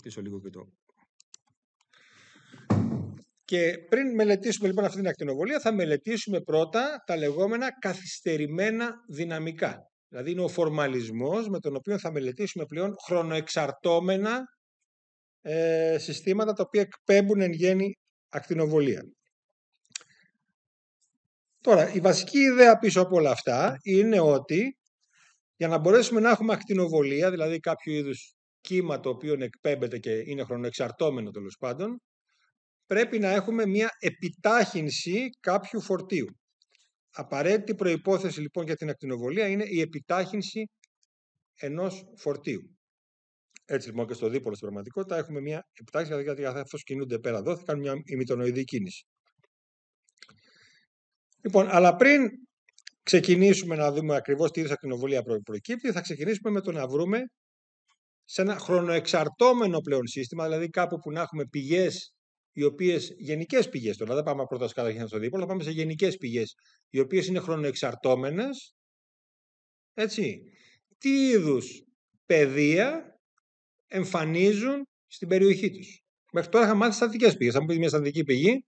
πατήσω λίγο και το... Και πριν μελετήσουμε λοιπόν αυτή την ακτινοβολία, θα μελετήσουμε πρώτα τα λεγόμενα καθυστερημένα δυναμικά. Δηλαδή είναι ο φορμαλισμός με τον οποίο θα μελετήσουμε πλέον χρονοεξαρτώμενα ε, συστήματα τα οποία εκπέμπουν εν γέννη ακτινοβολία. Τώρα, η βασική ιδέα πίσω από όλα αυτά είναι ότι για να μπορέσουμε να έχουμε ακτινοβολία, δηλαδή κάποιο είδους κύμα το οποίο εκπέμπεται και είναι χρονοεξαρτώμενο τέλος πάντων, πρέπει να έχουμε μια επιτάχυνση κάποιου φορτίου. Απαραίτητη προϋπόθεση λοιπόν για την ακτινοβολία είναι η επιτάχυνση ενός φορτίου. Έτσι λοιπόν και στο δίπολο στην πραγματικότητα έχουμε μια επιτάχυνση, γιατί αυτό κινούνται πέρα εδώ, θα κάνουν μια ημιτονοειδή κίνηση. Λοιπόν, αλλά πριν ξεκινήσουμε να δούμε ακριβώς τι είδους ακτινοβολία προκύπτει, θα ξεκινήσουμε με το να βρούμε σε ένα χρονοεξαρτώμενο πλέον σύστημα, δηλαδή κάπου που να έχουμε πηγές οι οποίες γενικές πηγές, τώρα δεν πάμε πρώτα καταρχήν στο δίπολο, θα πάμε σε γενικές πηγές, οι οποίες είναι χρονοεξαρτώμενες. Έτσι. Τι είδους παιδεία εμφανίζουν στην περιοχή τους. Μέχρι τώρα είχαμε μάθει στατικές πηγές. Αν μου πεις μια στατική πηγή,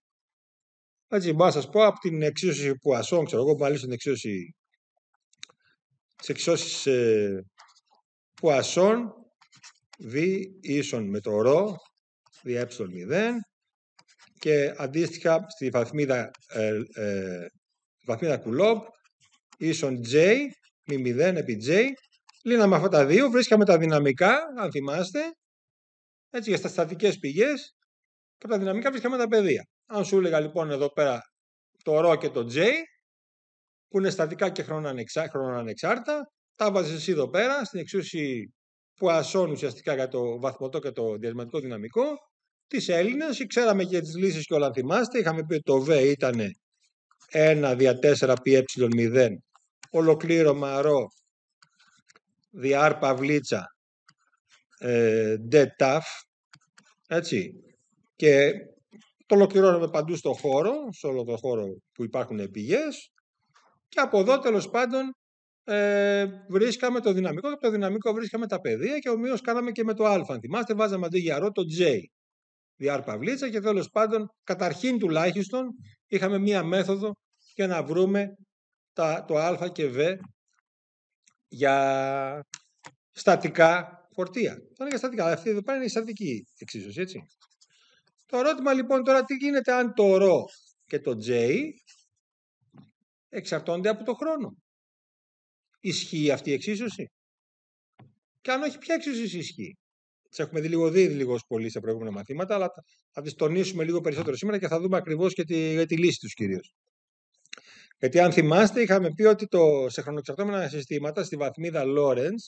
έτσι, μπορώ να σας πω από την εξίσωση που ασών, ξέρω εγώ, μάλιστα την εξίσωση της εξίσωσης ε, που ασών, β ίσον με το ρο, δι ε 0 και αντίστοιχα στη βαθμίδα, ε, ε, βαθμίδα κουλόμπ ίσον j μη 0 επί j λύναμε αυτά τα δύο, βρίσκαμε τα δυναμικά, αν θυμάστε, έτσι για στα στατικές πηγές και από τα δυναμικά βρίσκαμε τα πεδία. Αν σου έλεγα λοιπόν εδώ πέρα το ρο και το j, που είναι στατικά και ανεξάρτητα, τα βάζεις εσύ εδώ πέρα στην εξούση που ασώνουν ουσιαστικά για το βαθμωτό και το διασματικό δυναμικό, τι Έλληνε, ξέραμε και τις λύσεις και όλα αν θυμάστε. Είχαμε πει ότι το V ήταν 1 δια 4 πι ε0 ολοκλήρωμα ρο δια παυλίτσα ε, ταφ έτσι. Και το ολοκληρώνουμε παντού στο χώρο, σε όλο το χώρο που υπάρχουν πηγές. Και από εδώ τέλος πάντων ε, βρίσκαμε το δυναμικό και από το δυναμικό βρίσκαμε τα πεδία και ομοίως κάναμε και με το α. Αν θυμάστε βάζαμε αντί για ρο το J διάρ παυλίτσα και τέλος πάντων καταρχήν τουλάχιστον είχαμε μία μέθοδο για να βρούμε τα, το α και β για στατικά φορτία. Τώρα για στατικά, αυτή εδώ πέρα είναι η στατική εξίσωση, έτσι. Το ερώτημα λοιπόν τώρα τι γίνεται αν το ρο και το j εξαρτώνται από το χρόνο; Ισχύει αυτή η εξίσωση; Και αν όχι, ποια εξίσωση ισχύει; Τις έχουμε δει λίγο δει λίγος πολύ στα προηγούμενα μαθήματα, αλλά θα τις τονίσουμε λίγο περισσότερο σήμερα και θα δούμε ακριβώς και τη, για τη λύση τους κυρίως. Γιατί αν θυμάστε, είχαμε πει ότι το, σε χρονοεξαρτώμενα συστήματα, στη βαθμίδα Lorentz,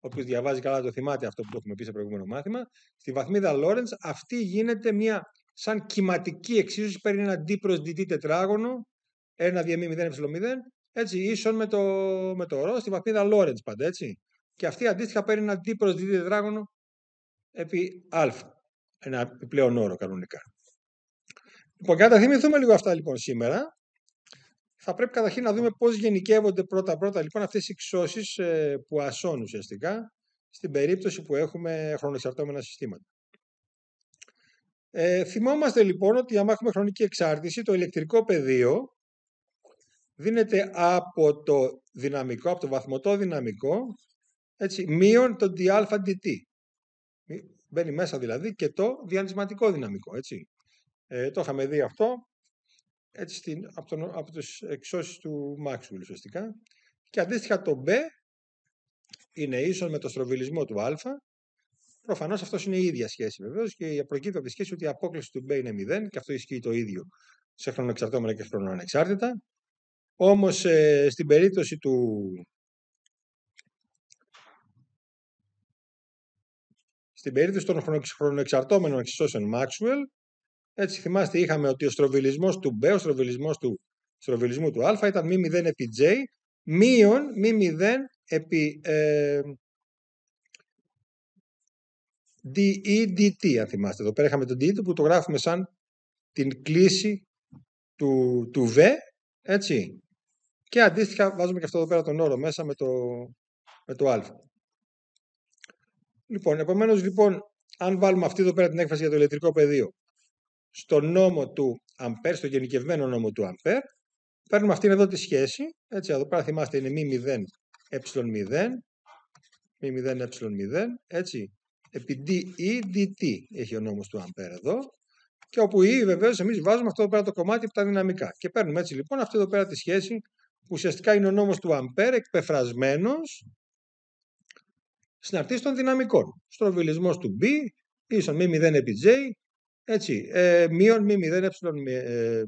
όποιος διαβάζει καλά το θυμάται αυτό που το έχουμε πει σε προηγούμενο μάθημα, στη βαθμίδα Lorentz αυτή γίνεται μια σαν κυματική εξίσωση, παίρνει ένα d προς dt τετράγωνο, ένα διαμή 0 ε0, έτσι, ίσον με το, με το ρο, στη βαθμίδα Lorentz πάντα, έτσι. Και αυτή αντίστοιχα παίρνει ένα d προ dt τετράγωνο επί α. Ένα επιπλέον όρο κανονικά. Λοιπόν, για να τα θυμηθούμε λίγο αυτά λοιπόν σήμερα, θα πρέπει καταρχήν να δούμε πώς γενικεύονται πρώτα-πρώτα λοιπόν αυτές οι εξώσεις ε, που ασώνουν ουσιαστικά στην περίπτωση που έχουμε χρονοεξαρτώμενα συστήματα. Ε, θυμόμαστε λοιπόν ότι αν έχουμε χρονική εξάρτηση, το ηλεκτρικό πεδίο δίνεται από το δυναμικό, από το βαθμωτό δυναμικό, έτσι, μείον το dα dt. Μπαίνει μέσα δηλαδή και το διανυσματικό δυναμικό. Έτσι. Ε, το είχαμε δει αυτό έτσι, στην, από, τον, από τις εξώσεις του Maxwell ουσιαστικά. Και αντίστοιχα το B είναι ίσον με το στροβιλισμό του α. Προφανώς αυτός είναι η ίδια σχέση βεβαίως και προκύπτει από τη σχέση ότι η απόκληση του B είναι 0 και αυτό ισχύει το ίδιο σε χρονοεξαρτώμενα και χρονοανεξάρτητα. Όμως ε, στην περίπτωση του, Στην περίπτωση των χρονοεξαρτώμενων εξισώσεων Maxwell, έτσι θυμάστε είχαμε ότι ο στροβιλισμός του B, ο στροβιλισμός του στροβιλισμού του α ήταν μη 0 επί j, μείον μη 0 επί ε, dE dt, αν θυμάστε. Εδώ πέρα είχαμε το dE που το γράφουμε σαν την κλίση του, του V, έτσι. Και αντίστοιχα βάζουμε και αυτό εδώ πέρα τον όρο μέσα με το, με το α. Λοιπόν, επομένως λοιπόν αν βάλουμε αυτή εδώ πέρα την έκφραση για το ηλεκτρικό πεδίο στο νόμο του Αμπέρ, στο γενικευμένο νόμο του Αμπέρ, παίρνουμε αυτήν εδώ τη σχέση. Έτσι, εδώ πέρα θυμάστε είναι μη 0 ε0, μη 0 ε0, έτσι, επί dE dt έχει ο νόμος του Αμπέρ εδώ. Και όπου E βεβαίως εμείς βάζουμε αυτό εδώ πέρα το κομμάτι από τα δυναμικά. Και παίρνουμε έτσι λοιπόν αυτή εδώ πέρα τη σχέση που ουσιαστικά είναι ο νόμος του Αμπέρ εκπεφρασμένος στην αρτήση των δυναμικών. Στροβιλισμός του B ίσον μη 0 επί J έτσι, ε, μείον μη 0 ε, ε,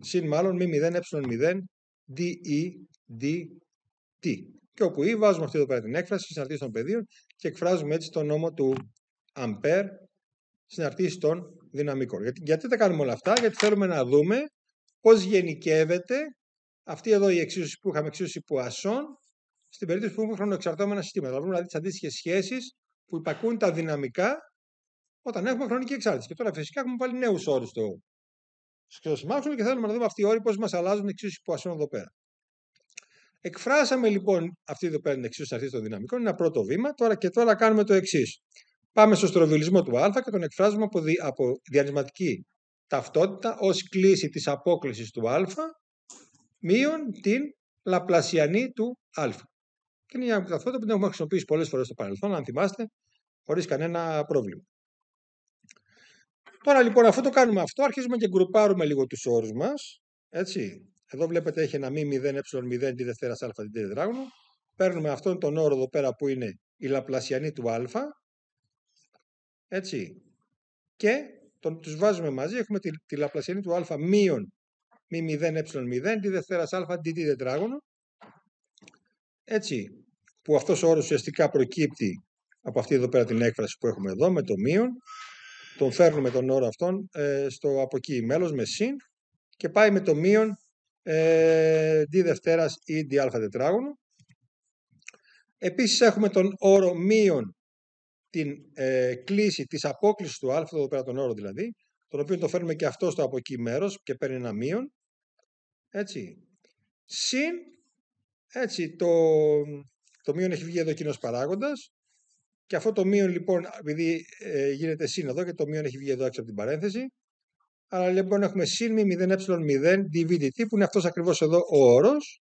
συν μάλλον μη 0 ε0 DE DT. Και όπου E βάζουμε αυτή εδώ πέρα την έκφραση στην αρτήση των πεδίων και εκφράζουμε έτσι τον νόμο του Αμπέρ στην αρτήση των δυναμικών. Γιατί, γιατί τα κάνουμε όλα αυτά, γιατί θέλουμε να δούμε πώς γενικεύεται αυτή εδώ η εξίσωση που είχαμε εξίσωση ασών στην περίπτωση που έχουμε χρονοεξαρτώμενα συστήματα. Θα βρούμε δηλαδή τις αντίστοιχες σχέσεις που υπακούν τα δυναμικά όταν έχουμε χρονική εξάρτηση. Και τώρα φυσικά έχουμε βάλει νέους όρους στο, στο σημάδι και θέλουμε να δούμε αυτοί οι όροι πώς μας αλλάζουν εξίσωση ασών εδώ πέρα. Εκφράσαμε λοιπόν αυτή εδώ πέρα την εξίσωση αυτή των δυναμικών, είναι ένα πρώτο βήμα. Τώρα και τώρα κάνουμε το εξής. Πάμε στο στροβιλισμό του α και τον εκφράζουμε από, δι, από διανυσματική ταυτότητα ως κλίση της απόκλησης του α μείον την λαπλασιανή του α. Και είναι μια ταυτότητα που την έχουμε χρησιμοποιήσει πολλές φορές στο παρελθόν, αν θυμάστε, χωρίς κανένα πρόβλημα. Τώρα λοιπόν, αφού το κάνουμε αυτό, αρχίζουμε και γκρουπάρουμε λίγο τους όρους μας. Έτσι. Εδώ βλέπετε έχει ένα μη 0 ε0 τη δευτέρα α την τετράγωνο. Παίρνουμε αυτόν τον όρο εδώ πέρα που είναι η λαπλασιανή του α. Έτσι. Και τον, τους βάζουμε μαζί. Έχουμε τη, τη λαπλασιανή του α μείον μη 0 ε0 τη δευτέρα α dt τετράγωνο. Έτσι. Που αυτός ο όρος ουσιαστικά προκύπτει από αυτή εδώ πέρα την έκφραση που έχουμε εδώ με το μείον. Τον φέρνουμε τον όρο αυτόν ε, στο από εκεί μέλος με συν και πάει με το μείον ε, d δευτέρας ή d α τετράγωνο. Επίσης έχουμε τον όρο μείον την ε, κλίση της απόκλησης του α, εδώ πέρα τον όρο δηλαδή, τον οποίο το φέρνουμε και αυτό στο από εκεί μέρος και παίρνει ένα μείον. Έτσι. Συν, έτσι, το, το μείον έχει βγει εδώ κοινός παράγοντας και αυτό το μείον λοιπόν, επειδή ε, γίνεται συν εδώ και το μείον έχει βγει εδώ έξω από την παρένθεση, Άρα λοιπόν έχουμε συν μη 0ε0 dvdt που είναι αυτός ακριβώς εδώ ο όρος.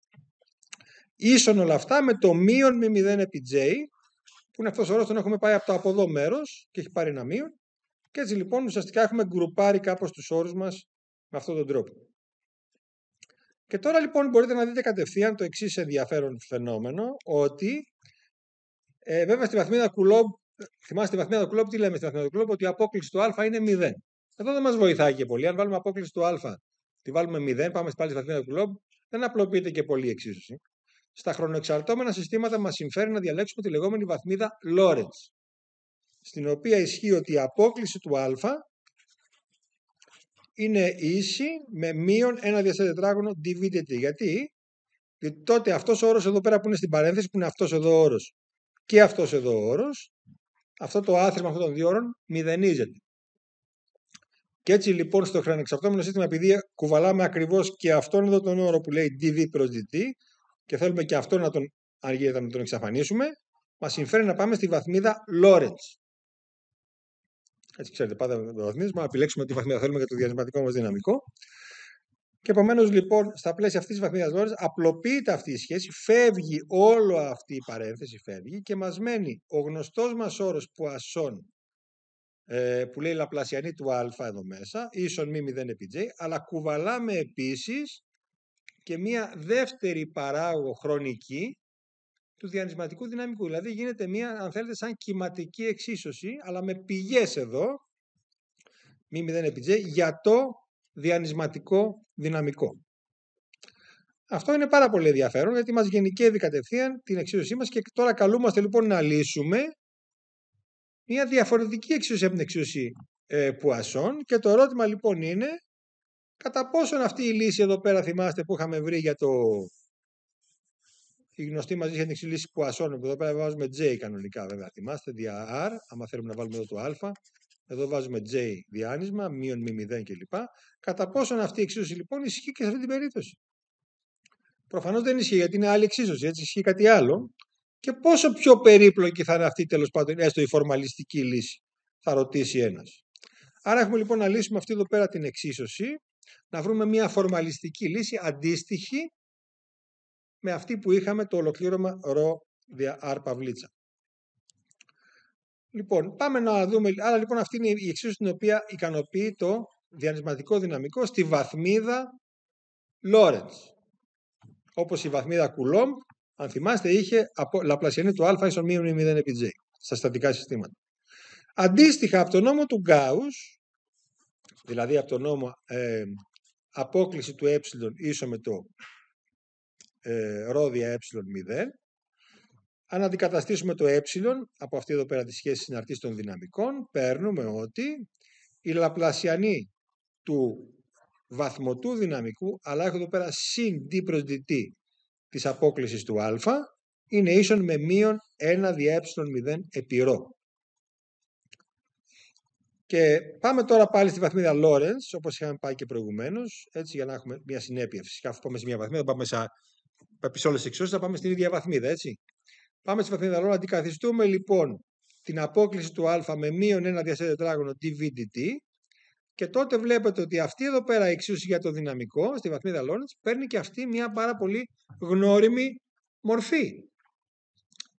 Ίσον όλα αυτά με το μείον μη 0 επί j που είναι αυτός ο όρος τον έχουμε πάει από το από εδώ μέρος και έχει πάρει ένα μείον. Και έτσι λοιπόν ουσιαστικά έχουμε γκρουπάρει κάπως τους όρους μας με αυτόν τον τρόπο. Και τώρα λοιπόν μπορείτε να δείτε κατευθείαν το εξής ενδιαφέρον φαινόμενο ότι ε, βέβαια στη βαθμίδα κουλόμπ, θυμάστε στη βαθμίδα κουλόμπ τι λέμε στη βαθμίδα κουλόμπ ότι η απόκληση του α είναι 0. Εδώ δεν μας βοηθάει και πολύ. Αν βάλουμε απόκληση του α, τη βάλουμε 0, πάμε πάλι στη βαθμίδα του Κουλόμπ, δεν απλοποιείται και πολύ η εξίσωση. Στα χρονοεξαρτώμενα συστήματα μας συμφέρει να διαλέξουμε τη λεγόμενη βαθμίδα Lorentz, στην οποία ισχύει ότι η απόκληση του α είναι ίση με μείον ένα διαστέ τετράγωνο dvdt. Γιατί; Γιατί τότε αυτός ο όρος εδώ πέρα που είναι στην παρένθεση, που είναι αυτός εδώ ο όρος και αυτός εδώ ο όρος, αυτό το άθροισμα αυτών των δύο όρων μηδενίζεται. Και έτσι λοιπόν στο χρονεξαρτώμενο σύστημα, επειδή κουβαλάμε ακριβώς και αυτόν εδώ τον όρο που λέει dv προς dt και θέλουμε και αυτό να τον, αν γίνεται, να τον εξαφανίσουμε, μας συμφέρει να πάμε στη βαθμίδα Lorentz. Έτσι ξέρετε, πάντα με το βαθμίδισμα, να επιλέξουμε τι βαθμίδα θέλουμε για το διανυματικό μας δυναμικό. Και επομένως λοιπόν, στα πλαίσια αυτής της βαθμίδας Lorentz, απλοποιείται αυτή η σχέση, φεύγει όλο αυτή η παρένθεση, φεύγει και μας μένει ο γνωστός μας όρος που ασών ε, που λέει λαπλασιανή του α εδώ μέσα, ίσον μη 0 επί j, αλλά κουβαλάμε επίσης και μία δεύτερη παράγω χρονική του διανυσματικού δυναμικού. Δηλαδή γίνεται μία, αν θέλετε, σαν κυματική εξίσωση, αλλά με πηγές εδώ, μη 0 επί j, για το διανυσματικό δυναμικό. Αυτό είναι πάρα πολύ ενδιαφέρον γιατί μας γενικεύει κατευθείαν την εξίσωσή μας και τώρα καλούμαστε λοιπόν να λύσουμε μια διαφορετική εξουσία από την εξουσία ε, Πουασόν και το ερώτημα λοιπόν είναι κατά πόσον αυτή η λύση εδώ πέρα θυμάστε που είχαμε βρει για το η γνωστή μαζί για την λύση Πουασόν που εδώ πέρα βάζουμε J κανονικά βέβαια θυμάστε δια R άμα θέλουμε να βάλουμε εδώ το Α εδώ βάζουμε J διάνυσμα, μείον μη 0 κλπ. Κατά πόσον αυτή η εξίσωση λοιπόν ισχύει και σε αυτή την περίπτωση. Προφανώς δεν ισχύει γιατί είναι άλλη εξίσωση, έτσι ισχύει κάτι άλλο και πόσο πιο περίπλοκη θα είναι αυτή τέλος πάντων έστω η φορμαλιστική λύση. θα ρωτήσει ένας. Άρα έχουμε λοιπόν να λύσουμε αυτή εδώ πέρα την εξίσωση, να βρούμε μια φορμαλιστική λύση αντίστοιχη με αυτή που είχαμε το ολοκλήρωμα ρο δια αρ παυλίτσα. Λοιπόν, πάμε να δούμε. Άρα λοιπόν αυτή είναι η εξίσωση την οποία ικανοποιεί το διανυσματικό δυναμικό στη βαθμίδα Λόρεντς. Όπως η βαθμίδα Κουλόμ, αν θυμάστε, είχε λαπλασιανή του α ίσον μείον 0 επί j στα στατικά συστήματα. Αντίστοιχα, από τον νόμο του Γκάους, δηλαδή από τον νόμο ε, απόκληση του ε ίσο με το ε, ρόδια ε0, αν αντικαταστήσουμε το ε από αυτή εδώ πέρα τη σχέση συναρτής των δυναμικών, παίρνουμε ότι η λαπλασιανή του βαθμοτού δυναμικού, αλλά έχω εδώ πέρα συν d προς dt της απόκλησης του α, είναι ίσον με μείον 1 δι ε0 επί Και πάμε τώρα πάλι στη βαθμίδα Lorentz, όπως είχαμε πάει και προηγουμένως, έτσι για να έχουμε μια συνέπεια. Φυσικά, αφού πάμε σε μια βαθμίδα, πάμε σε, σε όλες τις εξώσεις, θα πάμε στην ίδια βαθμίδα, έτσι. Πάμε στη βαθμίδα Lorentz, αντικαθιστούμε λοιπόν την απόκληση του α με μείον 1 διασέ τετράγωνο dvdt και τότε βλέπετε ότι αυτή εδώ πέρα η εξίσωση για το δυναμικό στη βαθμίδα Lorentz παίρνει και αυτή μια πάρα πολύ γνώριμη μορφή.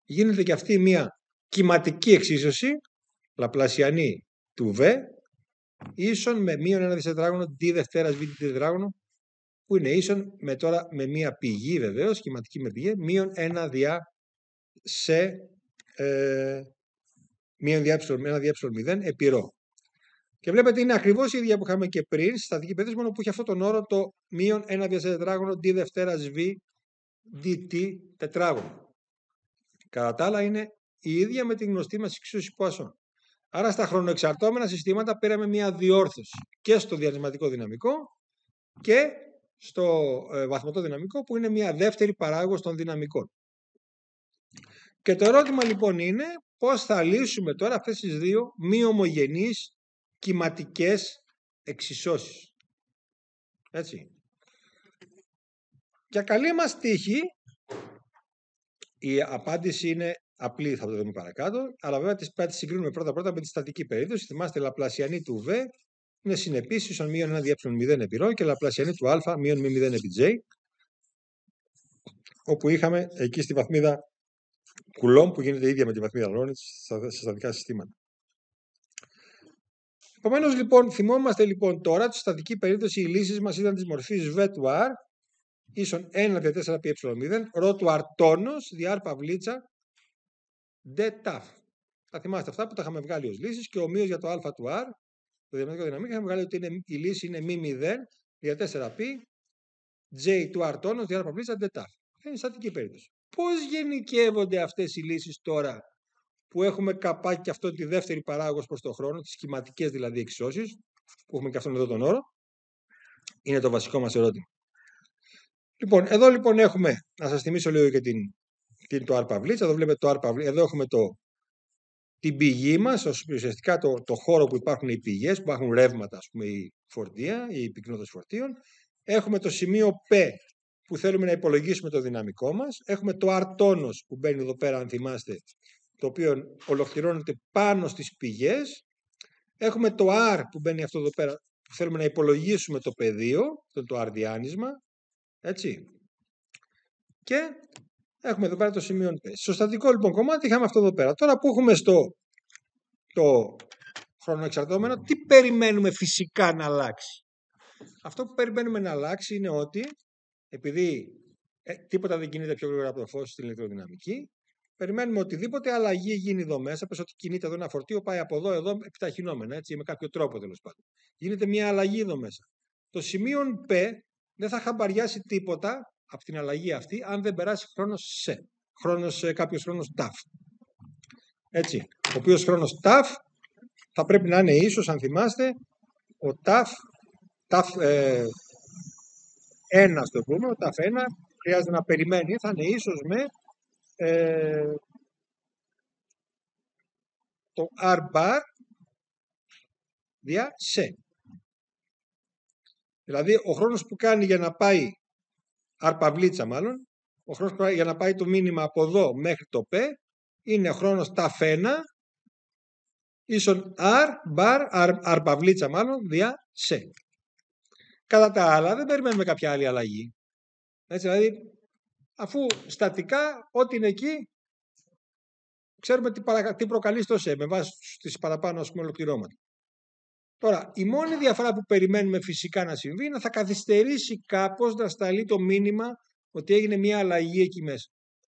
Γίνεται και αυτή μια κυματική εξίσωση, λαπλασιανή του V, ίσον με μείον ένα δισετράγωνο d δευτέρας β τετράγωνο, που είναι ίσον με τώρα με μια πηγή βεβαίως, κυματική με πηγή, μείον ένα διά σε ε, μείον ένα διά 0 επιρρό. Και βλέπετε είναι ακριβώς η ίδια που είχαμε και πριν στη στατική περίπτωση, μόνο που έχει αυτόν τον όρο το μείον ένα διά σε τετράγωνο d δευτέρας β dt τετράγωνο. Κατά τα άλλα είναι η ίδια με την γνωστή μας εξίσωση πόσων. Άρα στα χρονοεξαρτώμενα συστήματα πήραμε μια διόρθωση και στο διανυσματικό δυναμικό και στο ε, βαθμωτό δυναμικό που είναι μια δεύτερη παράγωγος των δυναμικών. Και το ερώτημα λοιπόν είναι πώς θα λύσουμε τώρα αυτές τις δύο μη ομογενείς κυματικές εξισώσεις. Έτσι. Για καλή μας τύχη, η απάντηση είναι απλή, θα το δούμε παρακάτω, αλλά βέβαια τις, πρέπει συγκρίνουμε πρώτα-πρώτα με τη στατική περίπτωση. Θυμάστε, λαπλασιανή του V είναι συνεπής ίσον μείον 1 δι 0 επιρρό και λαπλασιανή του α μείον μη 0 επί j, όπου είχαμε εκεί στη βαθμίδα κουλόμ που γίνεται ίδια με τη βαθμίδα Λόρεντς στα στατικά συστήματα. Επομένως, λοιπόν, θυμόμαστε λοιπόν τώρα ότι στη στατική περίπτωση οι λύσεις μας ήταν της μορφής V του R ίσον 1 δια 4 πι ε0, ρ του R τόνος, δια R παυλίτσα, D ταφ. Θα θυμάστε αυτά που τα είχαμε βγάλει ως λύσεις και ομοίω για το α του R, το διαμετρικό δυναμικό, είχαμε βγάλει ότι είναι, η λύση είναι μη 0 δια 4 π, J του R τόνος, δια R παυλίτσα, D ταφ. Είναι στατική περίπτωση. Πώς γενικεύονται αυτές οι λύσεις τώρα που έχουμε καπάκι και αυτό τη δεύτερη παράγωγος προς τον χρόνο, τις σχηματικές δηλαδή εξισώσεις, που έχουμε και αυτόν εδώ τον όρο, είναι το βασικό μας ερώτημα. Λοιπόν, εδώ λοιπόν έχουμε, να σας θυμίσω λίγο και την, την, το αρπαυλίτσα, εδώ βλέπετε το αρπαυλίτσα, εδώ έχουμε το, την πηγή μας, ουσιαστικά το, το χώρο που υπάρχουν οι πηγές, που υπάρχουν ρεύματα, ας πούμε, η φορτία, η πυκνότητα φορτίων. Έχουμε το σημείο P που θέλουμε να υπολογίσουμε το δυναμικό μας. Έχουμε το R που μπαίνει εδώ πέρα, αν θυμάστε, το οποίο ολοκληρώνεται πάνω στις πηγές. Έχουμε το R που μπαίνει αυτό εδώ πέρα, που θέλουμε να υπολογίσουμε το πεδίο, το, το R διάνυσμα, έτσι. Και έχουμε εδώ πέρα το σημείο P. Στο στατικό λοιπόν κομμάτι είχαμε αυτό εδώ πέρα. Τώρα που έχουμε στο το χρονοεξαρτώμενο, τι περιμένουμε φυσικά να αλλάξει; Αυτό που περιμένουμε να αλλάξει είναι ότι επειδή ε, τίποτα δεν κινείται πιο γρήγορα από το φως στην ηλεκτροδυναμική, περιμένουμε οτιδήποτε αλλαγή γίνει εδώ μέσα. Πες ότι κινείται εδώ ένα φορτίο, πάει από εδώ, εδώ επιταχυνόμενα, έτσι, με κάποιο τρόπο τέλος πάντων. Γίνεται μια αλλαγή εδώ μέσα. Το σημείο P δεν θα χαμπαριάσει τίποτα από την αλλαγή αυτή αν δεν περάσει χρόνος σε. Χρόνος, κάποιος χρόνος ταφ. Έτσι. Ο οποίος χρόνος ταφ θα πρέπει να είναι ίσως, αν θυμάστε, ο ταφ, ταφ ε, ένα το πούμε, ο ταφ 1 χρειάζεται να περιμένει, θα είναι ίσως με ε, το R bar δια σε. Δηλαδή ο χρόνος που κάνει για να πάει, αρπαυλίτσα μάλλον, ο χρόνος που για να πάει το μήνυμα από εδώ μέχρι το P είναι ο χρόνος ταφ 1 ίσον αρ, μπαρ, αρ, αρπαυλίτσα μάλλον, δια σε. Κατά τα άλλα δεν περιμένουμε κάποια άλλη αλλαγή. Έτσι, δηλαδή, αφού στατικά ό,τι είναι εκεί, ξέρουμε τι, παρα, τι προκαλεί στο σε, με βάση τις παραπάνω ας πούμε ολοκληρώματα. Τώρα, η μόνη διαφορά που περιμένουμε φυσικά να συμβεί είναι να θα καθυστερήσει κάπως να σταλεί το μήνυμα ότι έγινε μια αλλαγή εκεί μέσα.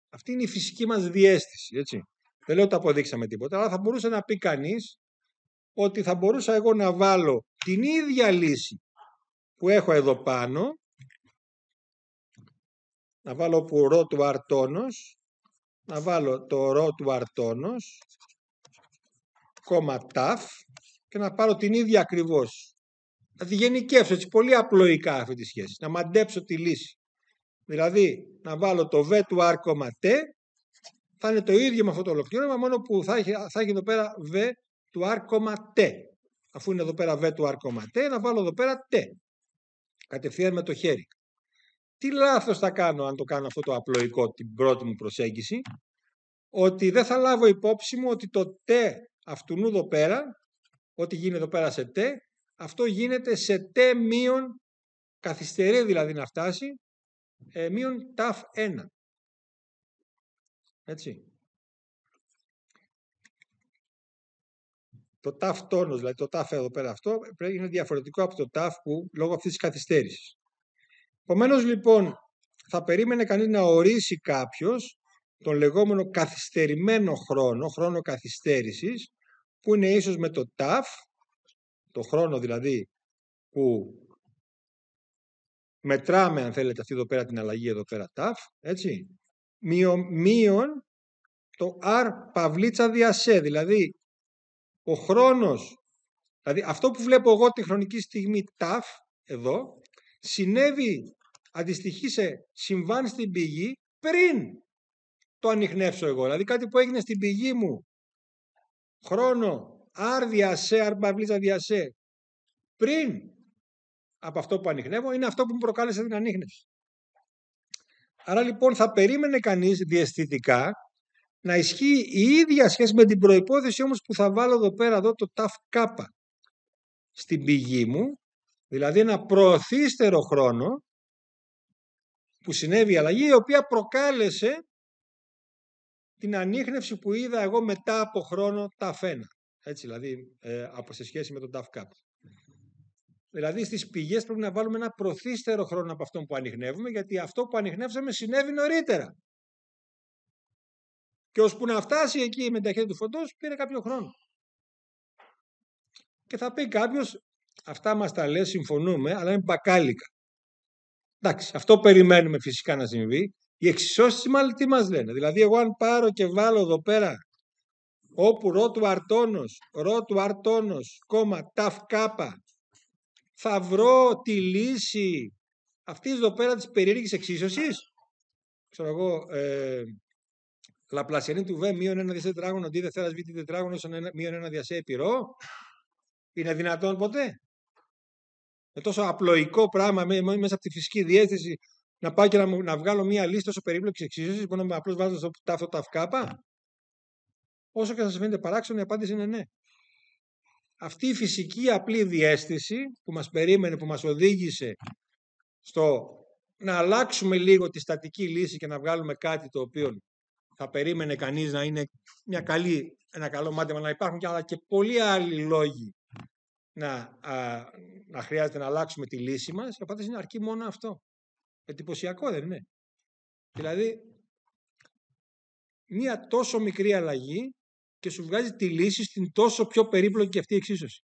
Αυτή είναι η φυσική μας διέστηση, έτσι. Δεν λέω ότι αποδείξαμε τίποτα, αλλά θα μπορούσε να πει κανείς ότι θα μπορούσα εγώ να βάλω την ίδια λύση που έχω εδώ πάνω, να βάλω που ρο του αρτόνος, να βάλω το ρο του αρτόνος, κόμμα ταφ, και να πάρω την ίδια ακριβώς. Να τη γενικεύσω έτσι πολύ απλοϊκά αυτή τη σχέση. Να μαντέψω τη λύση. Δηλαδή να βάλω το v του r, t θα είναι το ίδιο με αυτό το ολοκλήρωμα μόνο που θα έχει, θα έχει εδώ πέρα v του r, t. Αφού είναι εδώ πέρα v του r, t να βάλω εδώ πέρα t. Κατευθείαν με το χέρι. Τι λάθος θα κάνω αν το κάνω αυτό το απλοϊκό την πρώτη μου προσέγγιση; Ότι δεν θα λάβω υπόψη μου ότι το t αυτού εδώ πέρα ό,τι γίνεται εδώ πέρα σε τ, αυτό γίνεται σε τ μείον, καθυστερεί δηλαδή να φτάσει, ε, μείον ταφ 1. Έτσι. Το ταφ τόνος, δηλαδή το ταφ εδώ πέρα αυτό, πρέπει είναι διαφορετικό από το ταφ που λόγω αυτής της καθυστέρησης. Επομένως λοιπόν θα περίμενε κανείς να ορίσει κάποιος τον λεγόμενο καθυστερημένο χρόνο, χρόνο καθυστέρησης, που είναι ίσως με το ταφ, το χρόνο δηλαδή που μετράμε αν θέλετε αυτή εδώ πέρα την αλλαγή εδώ πέρα ταφ, έτσι, μείον, το r παυλίτσα διασέ, δηλαδή ο χρόνος, δηλαδή αυτό που βλέπω εγώ τη χρονική στιγμή ταφ, εδώ, συνέβη, αντιστοιχεί σε συμβάν στην πηγή πριν το ανοιχνεύσω εγώ. Δηλαδή κάτι που έγινε στην πηγή μου χρόνο άρδια σε, αρμπαβλίτσα διασέ, πριν από αυτό που ανοιχνεύω, είναι αυτό που μου προκάλεσε την ανείχνευση. Άρα λοιπόν θα περίμενε κανείς διαισθητικά να ισχύει η ίδια σχέση με την προϋπόθεση όμως που θα βάλω εδώ πέρα εδώ το ταφ κάπα στην πηγή μου, δηλαδή ένα προωθήστερο χρόνο που συνέβη η αλλαγή η οποία προκάλεσε την ανείχνευση που είδα εγώ μετά από χρόνο τα αφένα. Έτσι δηλαδή, ε, από σε σχέση με τον TAFCAP. Δηλαδή στις πηγές πρέπει να βάλουμε ένα προθύστερο χρόνο από αυτό που ανοιχνεύουμε, γιατί αυτό που ανοιχνεύσαμε συνέβη νωρίτερα. Και ώσπου να φτάσει εκεί με τα χέρια του φωτός πήρε κάποιο χρόνο. Και θα πει κάποιος, αυτά μας τα λέει, συμφωνούμε, αλλά είναι μπακάλικα. Εντάξει, αυτό περιμένουμε φυσικά να συμβεί. Οι εξισώσεις μάλλον τι μας λένε; Δηλαδή εγώ αν πάρω και βάλω εδώ πέρα όπου ρο του αρτόνος, ρο του αρτόνος, κόμμα, ταφ κάπα, θα βρω τη λύση αυτής εδώ πέρα της περίεργης εξίσωσης; Ξέρω εγώ, ε, Λαπλασιανή του Β μείον ένα διασέ τετράγωνο, αντί δευτέρας Β τετράγωνος, μείον ένα διασέ επιρρό. Είναι δυνατόν ποτέ; Με τόσο απλοϊκό πράγμα μέσα από τη φυσική διέστηση να πάω και να, να βγάλω μία λίστα τόσο περίπλοκη εξίσωση που να απλώς βάζω στο τάφο ταυκάπα. Όσο και θα σας φαίνεται παράξενο, η απάντηση είναι ναι. Αυτή η φυσική απλή διέστηση που μας περίμενε, που μας οδήγησε στο να αλλάξουμε λίγο τη στατική λύση και να βγάλουμε κάτι το οποίο θα περίμενε κανείς να είναι μια καλή, ένα καλό μάθημα, να υπάρχουν και, άλλα και πολλοί άλλοι λόγοι να, α, να χρειάζεται να αλλάξουμε τη λύση μας, η απάντηση είναι αρκεί μόνο αυτό. Εντυπωσιακό δεν είναι. Δηλαδή, μία τόσο μικρή αλλαγή και σου βγάζει τη λύση στην τόσο πιο περίπλοκη αυτή εξίσωση.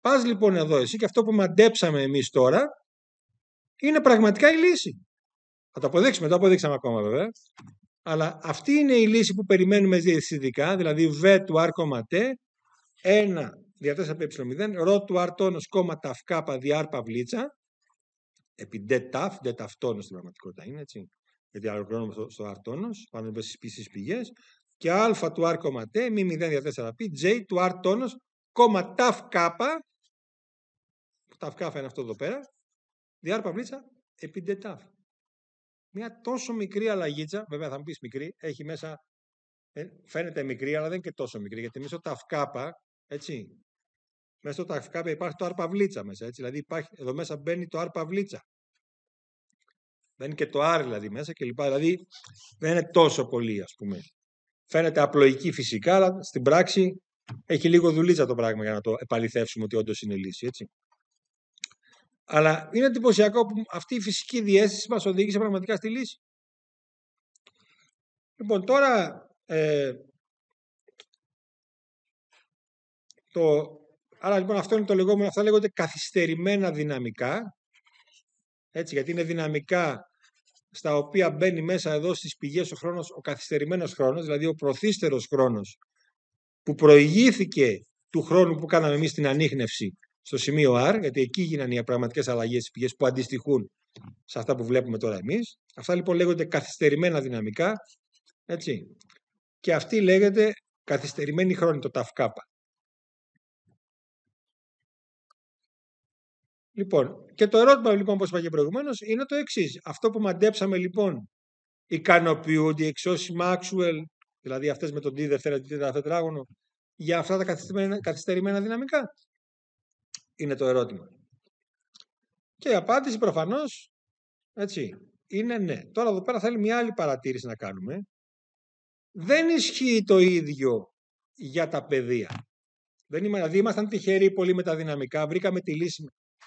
Πας λοιπόν εδώ εσύ και αυτό που μαντέψαμε εμείς τώρα είναι πραγματικά η λύση. Θα το αποδείξουμε, το αποδείξαμε ακόμα βέβαια. Αλλά αυτή είναι η λύση που περιμένουμε διαισθητικά, δηλαδή v του r, t, 1 δια 4 ε0, ρο του r τόνος, κόμμα ταυκάπα δι r παυλίτσα, επί d ταφ, d ταυτόνος στην πραγματικότητα είναι έτσι, γιατί ολοκληρώνουμε στο, στο r τόνος, πάνω στις πηγές, και α του r, t, μη 0 δια 4 π, j του r τόνος, κόμμα ταφ κάπα, ταφ κάπα είναι αυτό εδώ πέρα, δι r παυλίτσα, επί d ταφ. Μια τόσο μικρή αλλαγίτσα, βέβαια θα μου πεις μικρή, έχει μέσα ε, φαίνεται μικρή, αλλά δεν είναι και τόσο μικρή, γιατί μέσα στο ταυκάπα, έτσι, μέσα στο ταυκάπα υπάρχει το αρπαυλίτσα μέσα, έτσι, δηλαδή υπάρχει, εδώ μέσα μπαίνει το αρπαυλίτσα. Μπαίνει και το άρ δηλαδή μέσα και λοιπά, δηλαδή δεν είναι τόσο πολύ ας πούμε. Φαίνεται απλοϊκή φυσικά, αλλά στην πράξη έχει λίγο δουλίτσα το πράγμα για να το επαληθεύσουμε ότι όντως είναι λύση, έτσι. Αλλά είναι εντυπωσιακό που αυτή η φυσική διέστηση μας οδήγησε πραγματικά στη λύση. Λοιπόν, τώρα ε, το, άρα λοιπόν αυτό είναι το λεγόμενο, αυτά λέγονται καθυστερημένα δυναμικά, έτσι, γιατί είναι δυναμικά στα οποία μπαίνει μέσα εδώ στις πηγές ο χρόνος, ο καθυστερημένος χρόνος, δηλαδή ο προθύστερος χρόνος που προηγήθηκε του χρόνου που κάναμε εμείς την ανείχνευση στο σημείο R, γιατί εκεί γίνανε οι πραγματικέ αλλαγές στις πηγές που αντιστοιχούν σε αυτά που βλέπουμε τώρα εμείς. Αυτά λοιπόν λέγονται καθυστερημένα δυναμικά. Έτσι. Και αυτή λέγεται καθυστερημένη χρόνη, το ταυκάπα. Λοιπόν, και το ερώτημα λοιπόν, όπως είπα και προηγουμένως, είναι το εξής. Αυτό που μαντέψαμε λοιπόν, ικανοποιούνται οι εξώσεις Maxwell, δηλαδή αυτές με τον D δευτέρα και τετράγωνο, για αυτά τα καθυστερημένα δυναμικά; Είναι το ερώτημα. Και η απάντηση προφανώς, έτσι, είναι ναι. Τώρα εδώ πέρα θέλει μια άλλη παρατήρηση να κάνουμε. Δεν ισχύει το ίδιο για τα παιδεία. Δεν είμαστε, δηλαδή ήμασταν τυχεροί πολύ με τα δυναμικά, βρήκαμε τη λύση,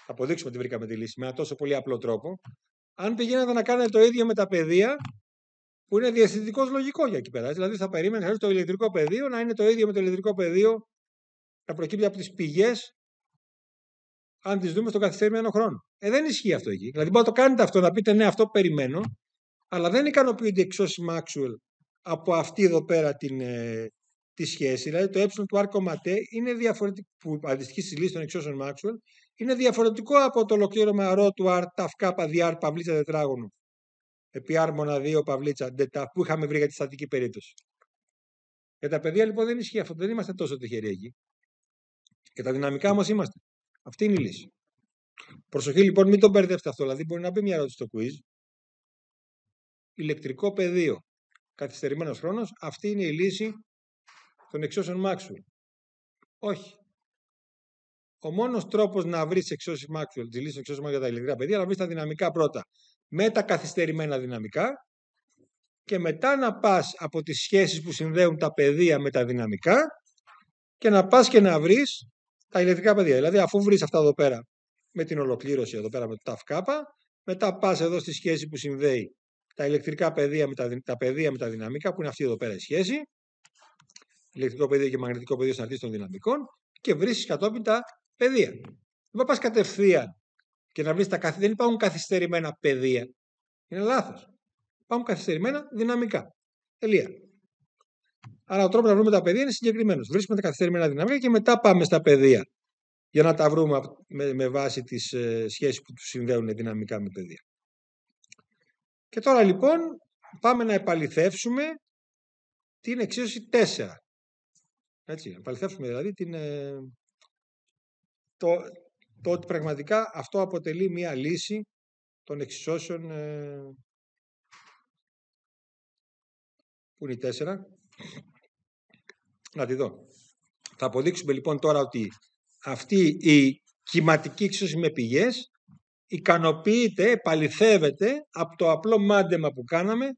θα αποδείξουμε ότι βρήκαμε τη λύση με ένα τόσο πολύ απλό τρόπο. Αν πηγαίνατε να κάνετε το ίδιο με τα παιδεία, που είναι διαστητικό λογικός για εκεί πέρα. Δηλαδή θα περίμενε το ηλεκτρικό πεδίο να είναι το ίδιο με το ηλεκτρικό πεδίο, να προκύπτει από τις πηγές αν τις δούμε στον καθυστερημένο χρόνο. Ε, δεν ισχύει αυτό εκεί. Δηλαδή, μπορείτε να το κάνετε αυτό, να πείτε ναι, αυτό περιμένω, αλλά δεν ικανοποιείται η εξώση Maxwell από αυτή εδώ πέρα την, ε, τη σχέση. Δηλαδή, το ε του R, είναι διαφορετικό, που αντιστοιχεί στη λύση των εξώσεων Maxwell, είναι διαφορετικό από το ολοκλήρωμα ρο του R, ταφ, κάπα, διάρ, παυλίτσα, τετράγωνο. Επί R, μοναδίο, παυλίτσα, ντεταφ, που είχαμε βρει για τη στατική περίπτωση. Για τα παιδιά λοιπόν δεν ισχύει αυτό, δεν είμαστε τόσο τυχεροί εκεί. Για τα δυναμικά όμως είμαστε. Αυτή είναι η λύση. Προσοχή λοιπόν, μην τον μπερδεύετε αυτό. Δηλαδή, μπορεί να μπει μια ερώτηση στο quiz. Ηλεκτρικό πεδίο. Καθυστερημένος χρόνος. Αυτή είναι η λύση των εξώσεων Maxwell. Όχι. Ο μόνος τρόπος να βρεις εξώσει Maxwell, τη λύση των εξώσεων Maxwell για τα ηλεκτρικά πεδία, να βρεις τα δυναμικά πρώτα με τα καθυστερημένα δυναμικά και μετά να πας από τις σχέσεις που συνδέουν τα πεδία με τα δυναμικά και να πας και να βρεις τα ηλεκτρικά πεδία. Δηλαδή, αφού βρεις αυτά εδώ πέρα με την ολοκλήρωση εδώ πέρα με το ΤΑΦΚΑΠΑ, μετά πας εδώ στη σχέση που συνδέει τα ηλεκτρικά πεδία με τα, τα πεδία με τα δυναμικά, που είναι αυτή εδώ πέρα η σχέση, ηλεκτρικό πεδίο και μαγνητικό πεδίο συναρτήσει των δυναμικών, και βρίσκεις κατόπιν τα πεδία. Δεν πας κατευθείαν και να βρεις τα καθ... Δεν υπάρχουν καθυστερημένα πεδία. Είναι λάθος. Υπάρχουν καθυστερημένα δυναμικά. Τελεία. Άρα ο τρόπος να βρούμε τα πεδία είναι συγκεκριμένος. Βρίσκουμε τα καθυστερημένα δυναμικά και μετά πάμε στα πεδία για να τα βρούμε με, με βάση τις ε, σχέσεις που τους συνδέουν δυναμικά με πεδία. Και τώρα λοιπόν πάμε να επαληθεύσουμε την εξίσωση 4. Έτσι, να επαληθεύσουμε δηλαδή την, ε, το, το ότι πραγματικά αυτό αποτελεί μία λύση των εξισώσεων ε, που είναι η 4 να τη δω. Θα αποδείξουμε λοιπόν τώρα ότι αυτή η κυματική εξίσωση με πηγές ικανοποιείται, επαληθεύεται από το απλό μάντεμα που κάναμε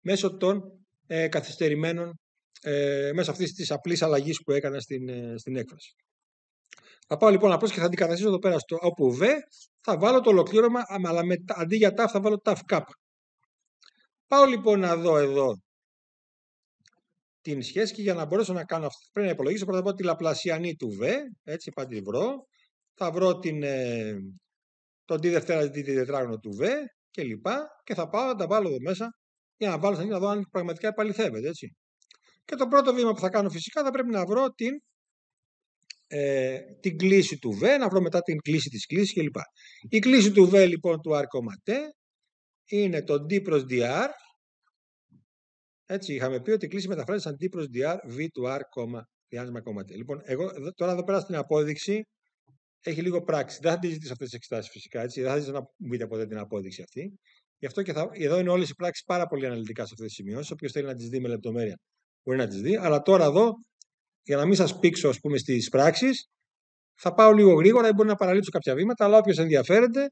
μέσω των ε, καθυστερημένων, ε, μέσω αυτής της απλής αλλαγής που έκανα στην, ε, στην έκφραση. Θα πάω λοιπόν απλώς και θα αντικαταστήσω εδώ πέρα στο όπου β, θα βάλω το ολοκλήρωμα, αλλά με, αντί για ταφ θα βάλω ταφ κάπα. Πάω λοιπόν να δω εδώ την σχέση και για να μπορέσω να κάνω αυτό πρέπει να υπολογίσω πρώτα απ' όλα τη λαπλασιανή του V, έτσι πάντα τη βρω. Θα βρω την, ε, τον D δευτέρα D τετράγωνο του V και λοιπά και θα πάω να τα βάλω εδώ μέσα για να βάλω να δω αν πραγματικά επαληθεύεται, έτσι. Και το πρώτο βήμα που θα κάνω φυσικά θα πρέπει να βρω την, ε, την κλίση του V, να βρω μετά την κλίση της κλίσης κλπ. Η κλίση του V λοιπόν του R, T είναι το D προς DR έτσι, είχαμε πει ότι η κλίση μεταφράζει σαν D προς DR, V του R, διάνυσμα κόμμα T. Λοιπόν, εγώ τώρα εδώ πέρα στην απόδειξη έχει λίγο πράξη. Δεν θα τη ζητήσω αυτές τις εξετάσεις φυσικά. Έτσι. Δεν θα ζητήσω να μου πείτε ποτέ την απόδειξη αυτή. Γι' αυτό και θα, εδώ είναι όλες οι πράξεις πάρα πολύ αναλυτικά σε αυτές τις σημειώσεις. Όποιος θέλει να τις δει με λεπτομέρεια μπορεί να τις δει. Αλλά τώρα εδώ, για να μην σας πήξω ας πούμε στις πράξεις, θα πάω λίγο γρήγορα ή μπορεί να παραλείψω κάποια βήματα, αλλά όποιος ενδιαφέρεται,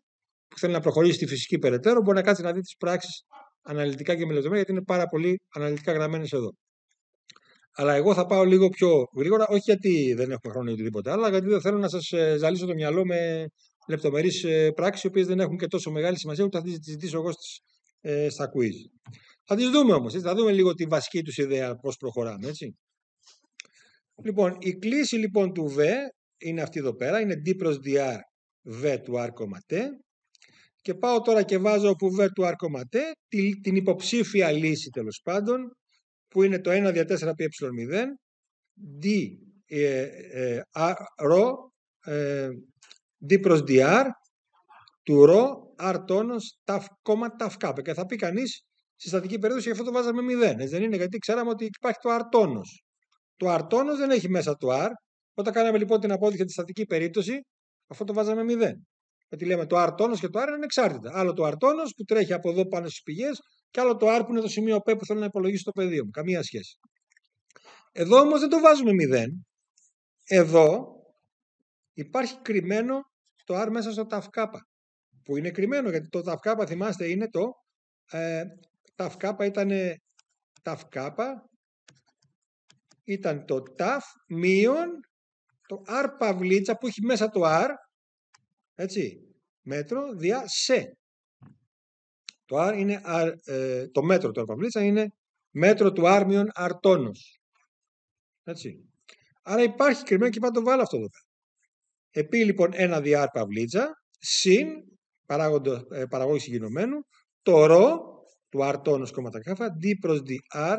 που θέλει να προχωρήσει στη φυσική περαιτέρω, μπορεί να κάτσει να δει τις πράξεις αναλυτικά και με λεπτομέρεια, γιατί είναι πάρα πολύ αναλυτικά γραμμένες εδώ. Αλλά εγώ θα πάω λίγο πιο γρήγορα, όχι γιατί δεν έχουμε χρόνο ή οτιδήποτε άλλο, αλλά γιατί δεν θέλω να σας ε, ζαλίσω το μυαλό με λεπτομερείς ε, πράξεις, οι οποίες δεν έχουν και τόσο μεγάλη σημασία, ούτε θα τις συζητήσω εγώ στις, ε, στα quiz. Θα τις δούμε όμως, θα δούμε λίγο τη βασική τους ιδέα, πώς προχωράμε. Έτσι. Λοιπόν, η κλίση λοιπόν του V είναι αυτή εδώ πέρα, είναι D προς DR V του R, T. Και πάω τώρα και βάζω όπου V του R, T, την υποψήφια λύση τέλος πάντων, που είναι το 1 δια 4 πι ε0, d ε, ε, ρο, ε, d προς dr, του ρο, r τόνος, ταφ, κόμμα, ταφ κάπε. Και θα πει κανείς, στη στατική περίπτωση γι' αυτό το βάζαμε 0. Έτσι δεν είναι, γιατί ξέραμε ότι υπάρχει το r τόνος. Το r τόνος δεν έχει μέσα το r. Όταν κάναμε λοιπόν την απόδειξη για τη στατική περίπτωση, αυτό το βάζαμε 0. Γιατί λέμε το r τόνος και το r είναι ανεξάρτητα. Άλλο το r τόνος που τρέχει από εδώ πάνω στις πηγές και άλλο το R που είναι το σημείο P που θέλω να υπολογίσω το πεδίο μου. Καμία σχέση. Εδώ όμως δεν το βάζουμε 0. Εδώ υπάρχει κρυμμένο το R μέσα στο ταυκάπα. Που είναι κρυμμένο γιατί το ταυκάπα θυμάστε είναι το ε, ταυκάπα ήταν ταυκάπα ήταν το ταφ μείον το R παυλίτσα που έχει μέσα το R έτσι μέτρο δια σε το R είναι, ε, το μέτρο του R είναι μέτρο του άρμιον αρτόνος. Έτσι. Άρα υπάρχει κρυμμένο και πάντα το βάλω αυτό εδώ πέρα. Επί λοιπόν ένα δι R παυλίτσα συν ε, παραγωγή συγκινημένου το ρο του αρτόνος κόμματα κάφα d προς dr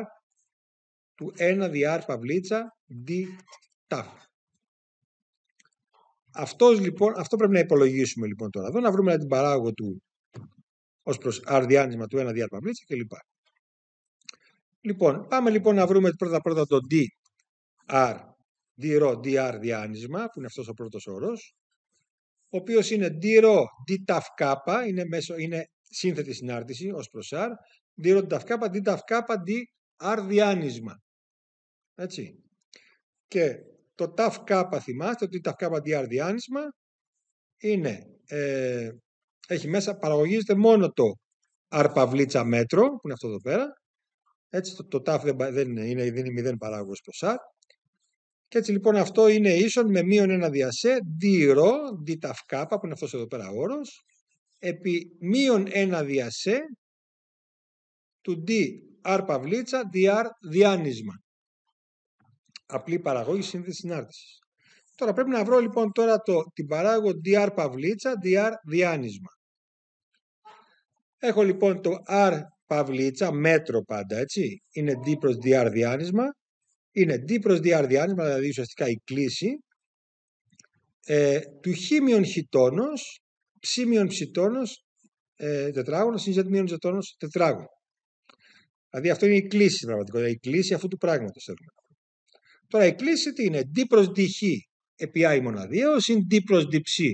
του 1 dr παυλίτσα d ταφ. Αυτός, λοιπόν, αυτό πρέπει να υπολογίσουμε λοιπόν τώρα εδώ, να βρούμε την παράγωγο του ως προς R διάνυσμα του 1 διάρμα πλήτσα κλπ. Λοιπόν, πάμε λοιπόν να βρούμε πρώτα πρώτα το DR, D ρο, DR διάνυσμα, που είναι αυτός ο πρώτος όρος, ο οποίος είναι D ρο, D ταφ κάπα, είναι, μέσω, είναι σύνθετη συνάρτηση ως προς R, D ρο, D ταφ κάπα, D ταφ κάπα, D R διάνυσμα. Έτσι. Και το ταφ κάπα θυμάστε, ότι ταφ κάπα D R διάνυσμα είναι ε, έχει μέσα, παραγωγίζεται μόνο το αρπαυλίτσα μέτρο, που είναι αυτό εδώ πέρα. Έτσι το, το τάφ δεν, δεν είναι, είναι, δίνει 0 παράγωγος προς R. Και έτσι λοιπόν αυτό είναι ίσον με μείον ένα διασέ, d ρο, d ταφ κάπα, που είναι αυτός εδώ πέρα όρος, επί μείον ένα διασέ του d r παυλίτσα dr διάνυσμα. Απλή παραγωγή σύνθεση συνάρτησης. Τώρα πρέπει να βρω λοιπόν τώρα το, την παράγω dr παυλίτσα, dr διάνυσμα. Έχω λοιπόν το r παυλίτσα, μέτρο πάντα έτσι, είναι d προς dr διάνυσμα. Είναι d προς dr διάνυσμα, δηλαδή ουσιαστικά η κλίση ε, του χήμιον χιτόνος, ψήμιον ψητόνος, ε, τετράγωνο, συν z μείον ζετόνος, τετράγωνο. Δηλαδή αυτό είναι η κλίση πραγματικότητα, η κλίση αυτού του πράγματος θέλουμε. Τώρα η κλίση τι είναι, d προς dχ επί i μοναδίαιο συν d προς dψ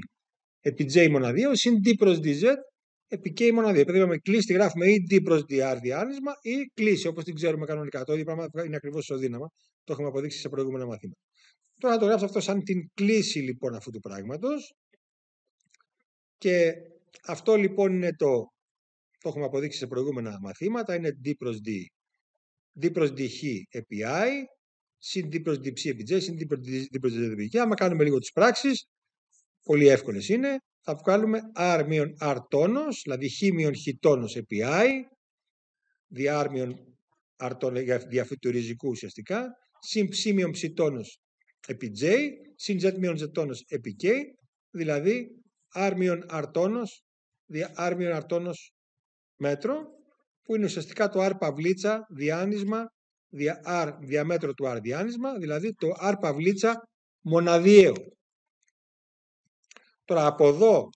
επί j μοναδίαιο συν d προς dz επί k μοναδίαιο. Επειδή είπαμε κλίση γράφουμε ή d προς dr διάνυσμα ή κλίση όπως την ξέρουμε κανονικά. Το ίδιο πράγμα είναι ακριβώς ισοδύναμα. Το έχουμε αποδείξει σε προηγούμενα μαθήματα. Τώρα θα το γράψω αυτό σαν την κλίση λοιπόν αυτού του πράγματος και αυτό λοιπόν είναι το, το έχουμε αποδείξει σε προηγούμενα μαθήματα, είναι d προς d, d προς dχ επί i συν d προς dψ επί j, συν d προς d επί j. Άμα κάνουμε λίγο τις πράξεις, πολύ εύκολες είναι, θα βγάλουμε r μείον r τόνος, δηλαδή χ μείον χ τόνος επί i, δι r μείον r τόνος για του ριζικού ουσιαστικά, συν ψ μείον ψ τόνος επί j, συν z μείον z τόνος επί k, δηλαδή r μείον r τόνος, δι r μείον r τόνος μέτρο, που είναι ουσιαστικά το r παυλίτσα διάνυσμα δια, R διαμέτρο του R διάνυσμα, δηλαδή το R παυλίτσα μοναδιαίο. Τώρα από εδώ,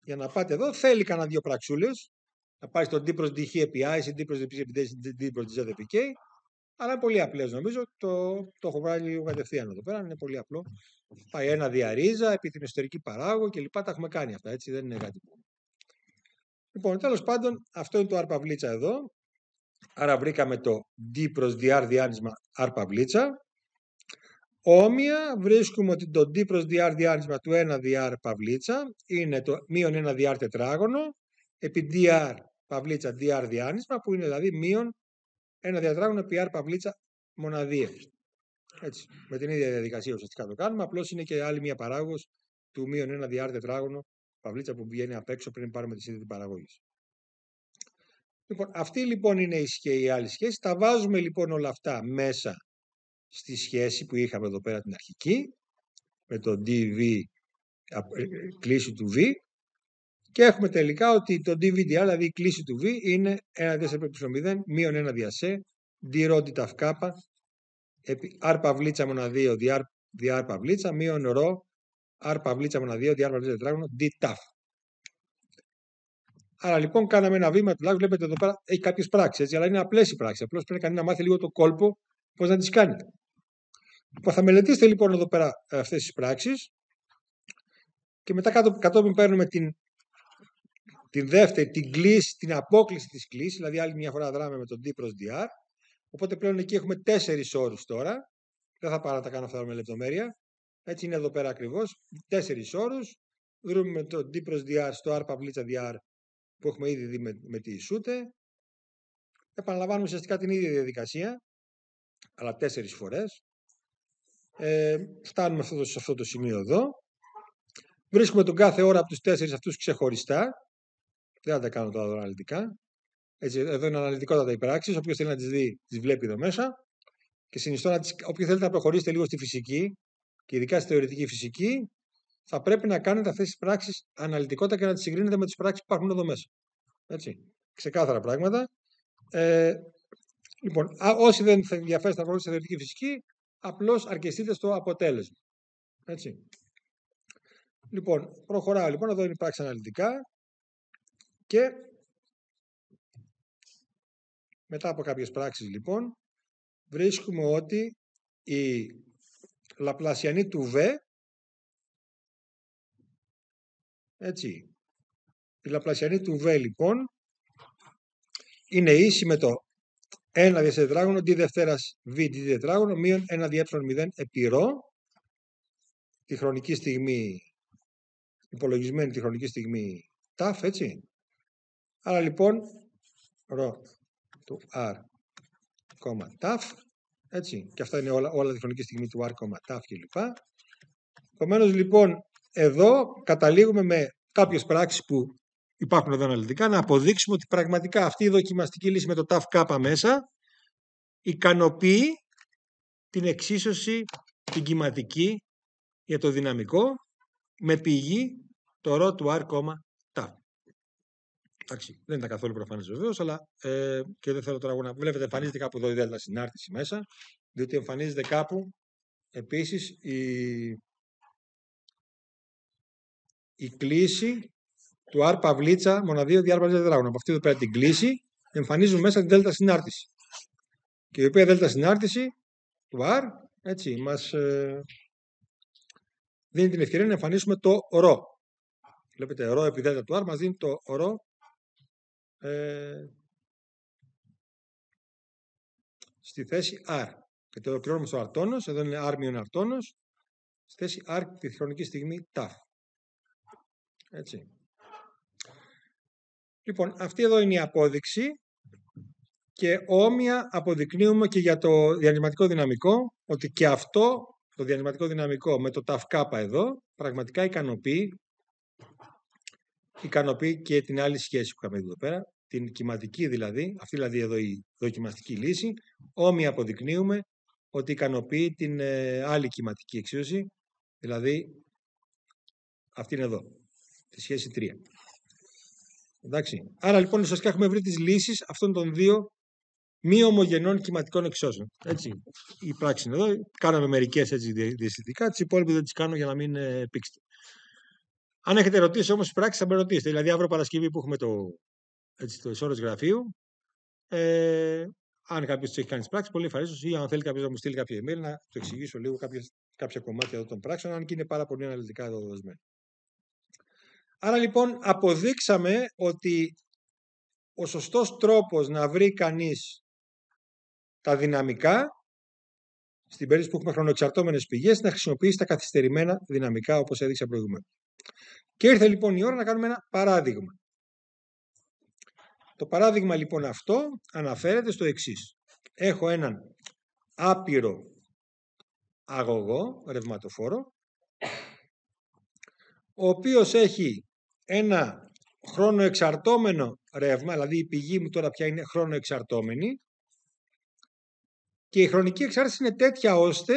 για να πάτε εδώ, θέλει κανένα δύο πραξούλες, να πάει στον D προς DH επί I, D προς DP επί D προς Z επί K, αλλά είναι πολύ απλό νομίζω, το, το έχω βάλει λίγο κατευθείαν εδώ πέρα, είναι πολύ απλό. Πάει ένα διαρρίζα, επί την εσωτερική παράγω και λοιπά, τα έχουμε κάνει αυτά, έτσι δεν είναι κάτι. Που... Λοιπόν, τέλος πάντων, αυτό είναι το R παυλίτσα εδώ, Άρα βρήκαμε το D προς DR διάνυσμα R παυλίτσα. Όμοια βρίσκουμε ότι το D προς DR διάνυσμα του 1 DR παυλίτσα είναι το μείον 1 DR τετράγωνο επί DR παυλίτσα DR διάνυσμα που είναι δηλαδή μείον 1 τετράγωνο επί R παυλίτσα μοναδίες. Έτσι, με την ίδια διαδικασία ουσιαστικά το κάνουμε, απλώς είναι και άλλη μια παράγωγος του μείον 1 DR τετράγωνο παυλίτσα που βγαίνει απ' έξω πριν πάρουμε τη σύνδετη παραγωγής. Λοιπόν, αυτή λοιπόν είναι η και η άλλη σχέση. Τα βάζουμε λοιπόν όλα αυτά μέσα στη σχέση που είχαμε εδώ πέρα την αρχική, με το dv ε, κλίση του v και έχουμε τελικά ότι το dv δηλαδή η κλίση του v είναι 1 δια 0 μείον 1 δια σε d ρόντι ταφ κάπα επί r παυλίτσα μοναδίο δι r παυλίτσα μείον ρο r παυλίτσα μοναδίο δι r παυλίτσα τετράγωνο d ταφ. Άρα λοιπόν κάναμε ένα βήμα τουλάχιστον. Βλέπετε εδώ πέρα έχει κάποιες πράξεις, αλλά είναι απλές οι πράξεις. Απλώς πρέπει κανείς να μάθει λίγο το κόλπο πώς να τις κάνει. Λοιπόν, θα μελετήσετε λοιπόν εδώ πέρα αυτές τις πράξεις και μετά κατόπιν παίρνουμε την, την δεύτερη, την κλίση, την απόκληση της κλίσης, δηλαδή άλλη μια φορά δράμε με τον D προς DR. Οπότε πλέον εκεί έχουμε τέσσερις όρους τώρα. Δεν θα πάρω να τα κάνω αυτά με λεπτομέρεια. Έτσι είναι εδώ πέρα ακριβώς. Τέσσερις όρους. Δρούμε με το D προς DR στο R παυλίτσα DR που έχουμε ήδη δει με, με τη Ισούτε. Επαναλαμβάνουμε ουσιαστικά την ίδια διαδικασία, αλλά τέσσερις φορές. Ε, φτάνουμε αυτό, σε αυτό το σημείο εδώ. Βρίσκουμε τον κάθε ώρα από τους τέσσερις αυτούς ξεχωριστά. Δεν θα τα κάνω τώρα αναλυτικά. Έτσι, εδώ είναι αναλυτικότατα οι πράξεις. Όποιος θέλει να τις δει, τις βλέπει εδώ μέσα. Και συνιστώ να τις, όποιο θέλει να προχωρήσετε λίγο στη φυσική, και ειδικά στη θεωρητική φυσική, θα πρέπει να κάνετε αυτές τις πράξεις αναλυτικότητα και να τις συγκρίνετε με τις πράξεις που υπάρχουν εδώ μέσα. Έτσι. Ξεκάθαρα πράγματα. Ε, λοιπόν, όσοι δεν θα ενδιαφέρεστε να προχωρήσετε στη θεωρητικής φυσικής, απλώς αρκεστείτε στο αποτέλεσμα. Έτσι. Λοιπόν, προχωράω λοιπόν, εδώ είναι η πράξη αναλυτικά και μετά από κάποιες πράξεις λοιπόν βρίσκουμε ότι η Λαπλασιανή του V Έτσι. Η Λαπλασιανή του V λοιπόν είναι ίση με το 1 δια τετράγωνο d δευτέρας v d τετράγωνο μείον 1 δια 0 επί ρ τη χρονική στιγμή υπολογισμένη τη χρονική στιγμή ταφ έτσι. Άρα λοιπόν ρ του r κόμμα ταφ έτσι και αυτά είναι όλα, όλα τη χρονική στιγμή του r κόμμα ταφ κλπ. Επομένως λοιπόν εδώ καταλήγουμε με κάποιες πράξεις που υπάρχουν εδώ αναλυτικά να αποδείξουμε ότι πραγματικά αυτή η δοκιμαστική λύση με το ΤΑΦ μέσα ικανοποιεί την εξίσωση την κυματική για το δυναμικό με πηγή το ρο του R, ταφ. Εντάξει, δεν ήταν καθόλου προφανές βεβαίως, αλλά ε, και δεν θέλω τώρα να βλέπετε, εμφανίζεται κάπου εδώ η δέλτα συνάρτηση μέσα, διότι εμφανίζεται κάπου επίσης η η κλίση του R παυλίτσα μοναδίου δι R παυλίτσα τετράγωνο. Από αυτή εδώ πέρα την κλίση εμφανίζουμε μέσα την δέλτα συνάρτηση. Και η οποία δέλτα συνάρτηση του R έτσι, μας ε, δίνει την ευκαιρία να εμφανίσουμε το ρο. Βλέπετε ρο επί δέλτα του R μας δίνει το ρο ε, στη θέση R. Και το ολοκληρώνουμε στο αρτόνος, εδώ είναι R μείον αρτόνος, στη θέση R τη χρονική στιγμή ταφ. Έτσι. Λοιπόν, αυτή εδώ είναι η απόδειξη και όμοια αποδεικνύουμε και για το διανυματικό δυναμικό ότι και αυτό το διανυματικό δυναμικό με το ταυκάπα εδώ πραγματικά ικανοποιεί ικανοποιεί και την άλλη σχέση που είχαμε εδώ πέρα, την κυματική δηλαδή, αυτή δηλαδή εδώ η δοκιμαστική λύση, όμοια αποδεικνύουμε ότι ικανοποιεί την ε, άλλη κυματική εξίωση, δηλαδή αυτή είναι εδώ τη σχέση 3. Εντάξει. Άρα λοιπόν ουσιαστικά έχουμε βρει τις λύσεις αυτών των δύο μη ομογενών κυματικών εξώσεων. Έτσι. Η πράξη είναι εδώ. Κάναμε μερικές έτσι διαισθητικά. Τις υπόλοιπες δεν τις κάνω για να μην ε, πήξετε. Αν έχετε ερωτήσει όμως πράξη, θα με ρωτήσετε. Δηλαδή, αύριο Παρασκευή που έχουμε το, έτσι, το ισόρο γραφείου, ε, αν κάποιος έχει κάνει τις πράξεις, πολύ ευχαρίστως ή αν θέλει κάποιος να μου στείλει κάποιο email να του εξηγήσω λίγο κάποιες, κάποια κομμάτια των πράξεων, αν και είναι πάρα πολύ αναλυτικά εδώ δοσμένα. Άρα λοιπόν αποδείξαμε ότι ο σωστός τρόπος να βρει κανείς τα δυναμικά, στην περίπτωση που έχουμε χρονοεξαρτώμενες πηγές, να χρησιμοποιήσει τα καθυστερημένα δυναμικά, όπως έδειξα προηγουμένως. Και ήρθε λοιπόν η ώρα να κάνουμε ένα παράδειγμα. Το παράδειγμα λοιπόν αυτό αναφέρεται στο εξής. Έχω έναν άπειρο αγωγό, ρευματοφόρο, ο οποίος έχει ένα χρόνο εξαρτώμενο ρεύμα, δηλαδή η πηγή μου τώρα πια είναι χρόνο εξαρτώμενη και η χρονική εξάρτηση είναι τέτοια ώστε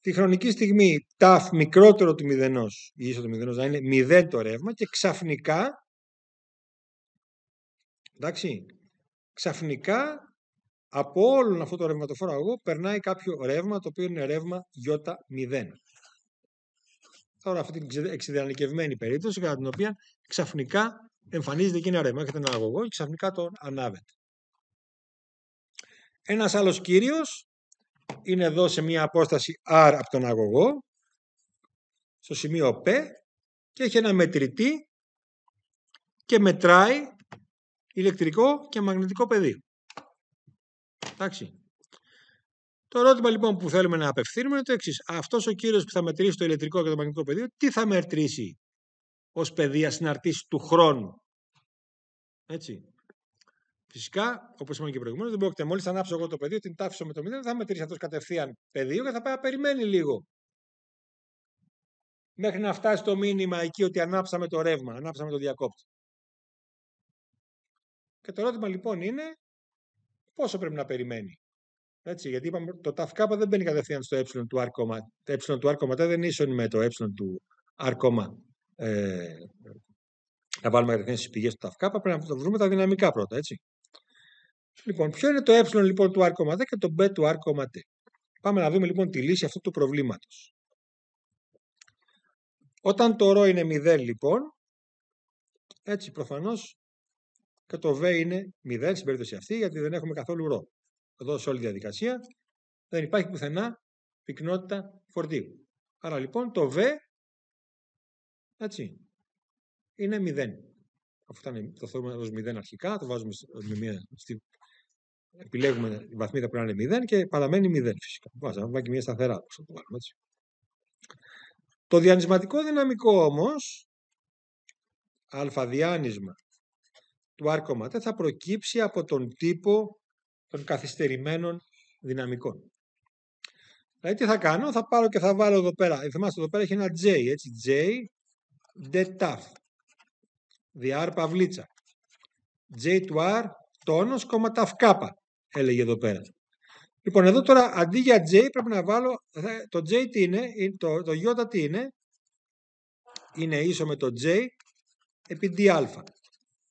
τη χρονική στιγμή ταφ μικρότερο του μηδενός ή ίσο του μηδενός να είναι μηδέν το ρεύμα και ξαφνικά εντάξει, ξαφνικά από όλον αυτό το ρευματοφόρο αγωγό περνάει κάποιο ρεύμα το οποίο είναι ρεύμα Ι0. Τώρα αυτή την εξειδανικευμένη περίπτωση κατά την οποία ξαφνικά εμφανίζεται και ένα ρεύμα. Έχετε ένα αγωγό και ξαφνικά τον ανάβετε. Ένας άλλος κύριος είναι εδώ σε μια απόσταση R από τον αγωγό, στο σημείο P και έχει ένα μετρητή και μετράει ηλεκτρικό και μαγνητικό πεδίο. Εντάξει. Το ερώτημα λοιπόν που θέλουμε να απευθύνουμε είναι το εξής. Αυτός ο κύριος που θα μετρήσει το ηλεκτρικό και το μαγνητικό πεδίο, τι θα μετρήσει ως παιδεία συναρτήσει του χρόνου; Έτσι. Φυσικά, όπως είπαμε και προηγουμένως, δεν πρόκειται μόλις ανάψω εγώ το πεδίο, την τάφισω με το μηδέν, δεν θα μετρήσει αυτός κατευθείαν πεδίο και θα πάει να περιμένει λίγο. Μέχρι να φτάσει το μήνυμα εκεί ότι ανάψαμε το ρεύμα, ανάψαμε το διακόπτη. Και το ερώτημα λοιπόν είναι πόσο πρέπει να περιμένει; Έτσι, γιατί είπαμε το ταφ δεν μπαίνει κατευθείαν στο ε του r, το ε του r δεν είναι ίσον με το ε του r, ε, να βάλουμε κατευθείαν στις πηγές του ταφ πρέπει να το βρούμε τα δυναμικά πρώτα, έτσι. Λοιπόν, ποιο είναι το ε λοιπόν του r, και το b του r, Πάμε να δούμε λοιπόν τη λύση αυτού του προβλήματος. Όταν το ρο είναι 0 λοιπόν, έτσι προφανώς και το v είναι 0 στην περίπτωση αυτή, γιατί δεν έχουμε καθόλου ρο εδώ σε όλη τη διαδικασία, δεν υπάρχει πουθενά πυκνότητα φορτίου. Άρα λοιπόν το V έτσι, είναι 0. Αφού ήταν, το θεωρούμε ως 0 αρχικά, το βάζουμε με μια, στη, επιλέγουμε τη βαθμίδα που είναι 0 και παραμένει 0 φυσικά. Βάζαμε και μια σταθερά. Το, βάλουμε, έτσι. το διανυσματικό δυναμικό όμως, αλφαδιάνισμα του R, θα προκύψει από τον τύπο των καθυστερημένων δυναμικών. Δηλαδή τι θα κάνω, θα πάρω και θα βάλω εδώ πέρα, θυμάστε εδώ πέρα έχει ένα J, έτσι, J, DETAF, διάρ παυλίτσα, J του R, τόνος, κόμμα ταφ κάπα, έλεγε εδώ πέρα. Λοιπόν, εδώ τώρα αντί για J πρέπει να βάλω, το J τι είναι, το, το J τι είναι, είναι ίσο με το J επί dα.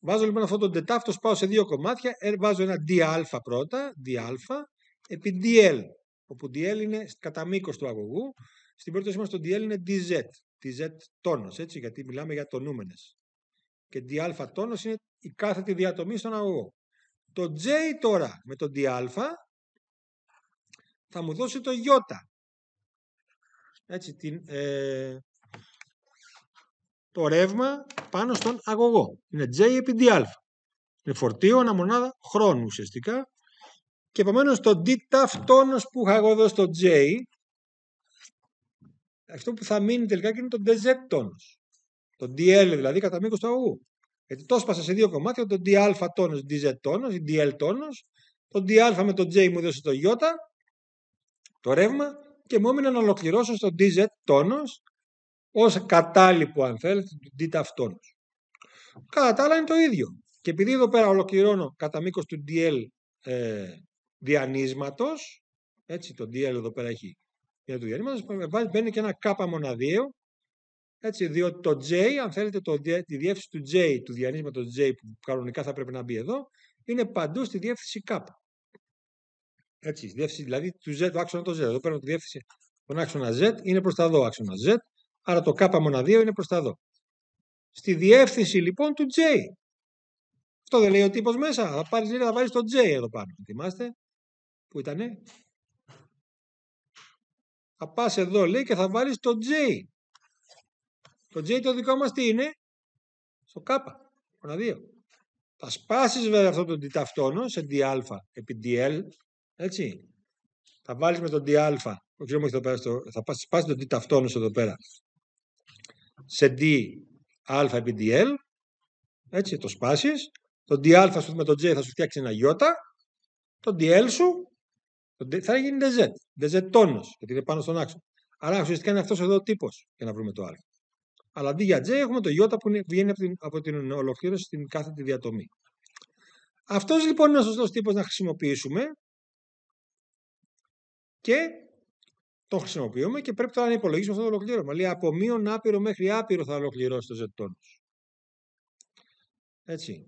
Βάζω λοιπόν αυτό το τετάφτος, πάω σε δύο κομμάτια, ε, βάζω ένα dα πρώτα, dα, επί dl, όπου dl είναι κατά μήκος του αγωγού. Στην περίπτωση μας το dl είναι dz, dz τόνος, έτσι, γιατί μιλάμε για τονούμενες. Και dα τόνος είναι η κάθετη διατομή στον αγωγό. Το j τώρα με το dα θα μου δώσει το ι. Έτσι, την, ε, το ρεύμα πάνω στον αγωγό. Είναι J επί dα. Είναι φορτίο ένα μονάδα χρόνου ουσιαστικά. Και επομένως το d ταυτόνος που είχα εγώ εδώ στο J, αυτό που θα μείνει τελικά είναι το dz τόνος. Το dl δηλαδή κατά μήκος του αγωγού. Γιατί το σπάσα σε δύο κομμάτια, το dα τόνος, dz τόνος ή dl τόνος. Το dα με το j μου δώσε το ι, το ρεύμα, και μου έμεινε να ολοκληρώσω στο dz τόνος ως κατάλοιπο αν θέλετε του δίτα αυτόνος. Κατά τα άλλα είναι το ίδιο. Και επειδή εδώ πέρα ολοκληρώνω κατά μήκος του DL ε, διανύσματος, έτσι το DL εδώ πέρα έχει για το διανύσματος, μπαίνει και ένα κάπα μοναδιαίο, έτσι, διότι το J, αν θέλετε το, τη διεύθυνση του J, του διανύσματος J που κανονικά θα πρέπει να μπει εδώ, είναι παντού στη διεύθυνση K. Έτσι, διεύθυνση δηλαδή του Z, του άξονα το Z. Εδώ παίρνω τη διεύθυνση τον άξονα Z, είναι προς τα εδώ άξονα Z, Άρα το K μοναδίο είναι προς τα εδώ. Στη διεύθυνση λοιπόν του J. Αυτό δεν λέει ο τύπος μέσα. Θα πάρεις λίγα, θα βάλεις το J εδώ πάνω. Θυμάστε. Πού ήτανε. Θα πας εδώ λέει και θα βάλεις το J. Το J το δικό μας τι είναι; Στο K. Μοναδίο. Θα σπάσεις βέβαια αυτό το διταυτόνο σε dα επί dl, έτσι. Θα βάλεις με το dα, δεν ξέρω εδώ πέρα, στο, θα σπάσεις το διταυτόνο εδώ πέρα, σε dα επί dl, έτσι, το σπάσεις. Το dα σου με το j θα σου φτιάξει ένα ι, το dl σου θα γίνει dz, dz τόνος, γιατί είναι πάνω στον άξονα. Άρα ουσιαστικά είναι αυτός εδώ ο τύπος για να βρούμε το α. Αλλά αντί για J έχουμε το Ι που βγαίνει από την, από την ολοκλήρωση στην κάθετη διατομή. Αυτός λοιπόν είναι ο σωστός τύπος να χρησιμοποιήσουμε και το χρησιμοποιούμε και πρέπει τώρα να υπολογίσουμε αυτό το ολοκλήρωμα. Λέει από μείον άπειρο μέχρι άπειρο θα ολοκληρώσει το ζετόνος. Έτσι.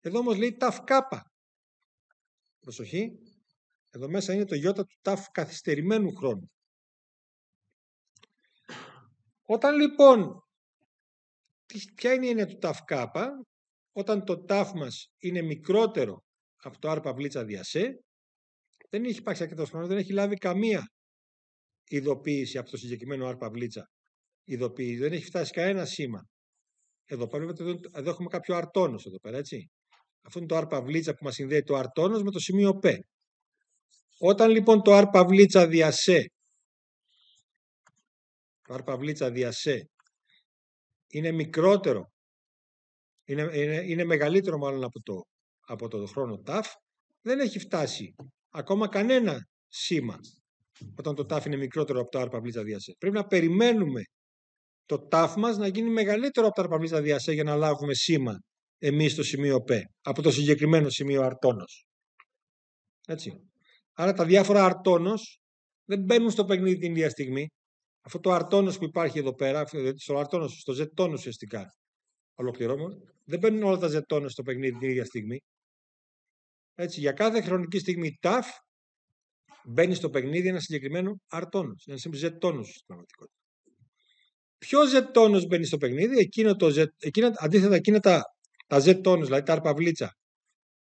Εδώ όμως λέει ταφ κάπα. Προσοχή. Εδώ μέσα είναι το γιώτα του ταφ καθυστερημένου χρόνου. Όταν λοιπόν, ποια είναι η έννοια του ταφ κάπα, όταν το ταφ μας είναι μικρότερο από το άρπα βλίτσα διασέ, δεν έχει υπάρξει αρκετός χρόνος, δεν έχει λάβει καμία ειδοποίηση από το συγκεκριμένο άρπα βλίτσα ειδοποίηση, δεν έχει φτάσει κανένα σήμα. Εδώ, εδώ, εδώ έχουμε κάποιο αρτόνος εδώ πέρα, έτσι. Αυτό είναι το άρπα βλίτσα που μας συνδέει το αρτόνος με το σημείο Π. Όταν λοιπόν το άρπα βλίτσα διασέ το αρπαβλίτσα διασέ είναι μικρότερο, είναι, είναι, είναι μεγαλύτερο μάλλον από το, από το χρόνο ταφ, δεν έχει φτάσει ακόμα κανένα σήμα όταν το τάφ είναι μικρότερο από το αρπαβλίτσα διασέ. Πρέπει να περιμένουμε το τάφ μας να γίνει μεγαλύτερο από το αρπαβλίτσα διασέ για να λάβουμε σήμα εμείς στο σημείο Π, από το συγκεκριμένο σημείο αρτόνος. Έτσι. Άρα τα διάφορα αρτόνος δεν μπαίνουν στο παιχνίδι την ίδια στιγμή αυτό το αρτόνο που υπάρχει εδώ πέρα, στο αρτόνο, στο ζετόνο ουσιαστικά, ολοκληρώμαι, δεν μπαίνουν όλα τα ζετόνα στο παιχνίδι την ίδια στιγμή. Έτσι, για κάθε χρονική στιγμή ταφ μπαίνεις στο παιχνίδι ένα συγκεκριμένο αρτόνο, ένα ζετόνο στην πραγματικότητα. Ποιο ζετόνο μπαίνει στο παιχνίδι, εκείνο το ζε, εκείνα, αντίθετα εκείνα τα, τα δηλαδή τα αρπαβλίτσα,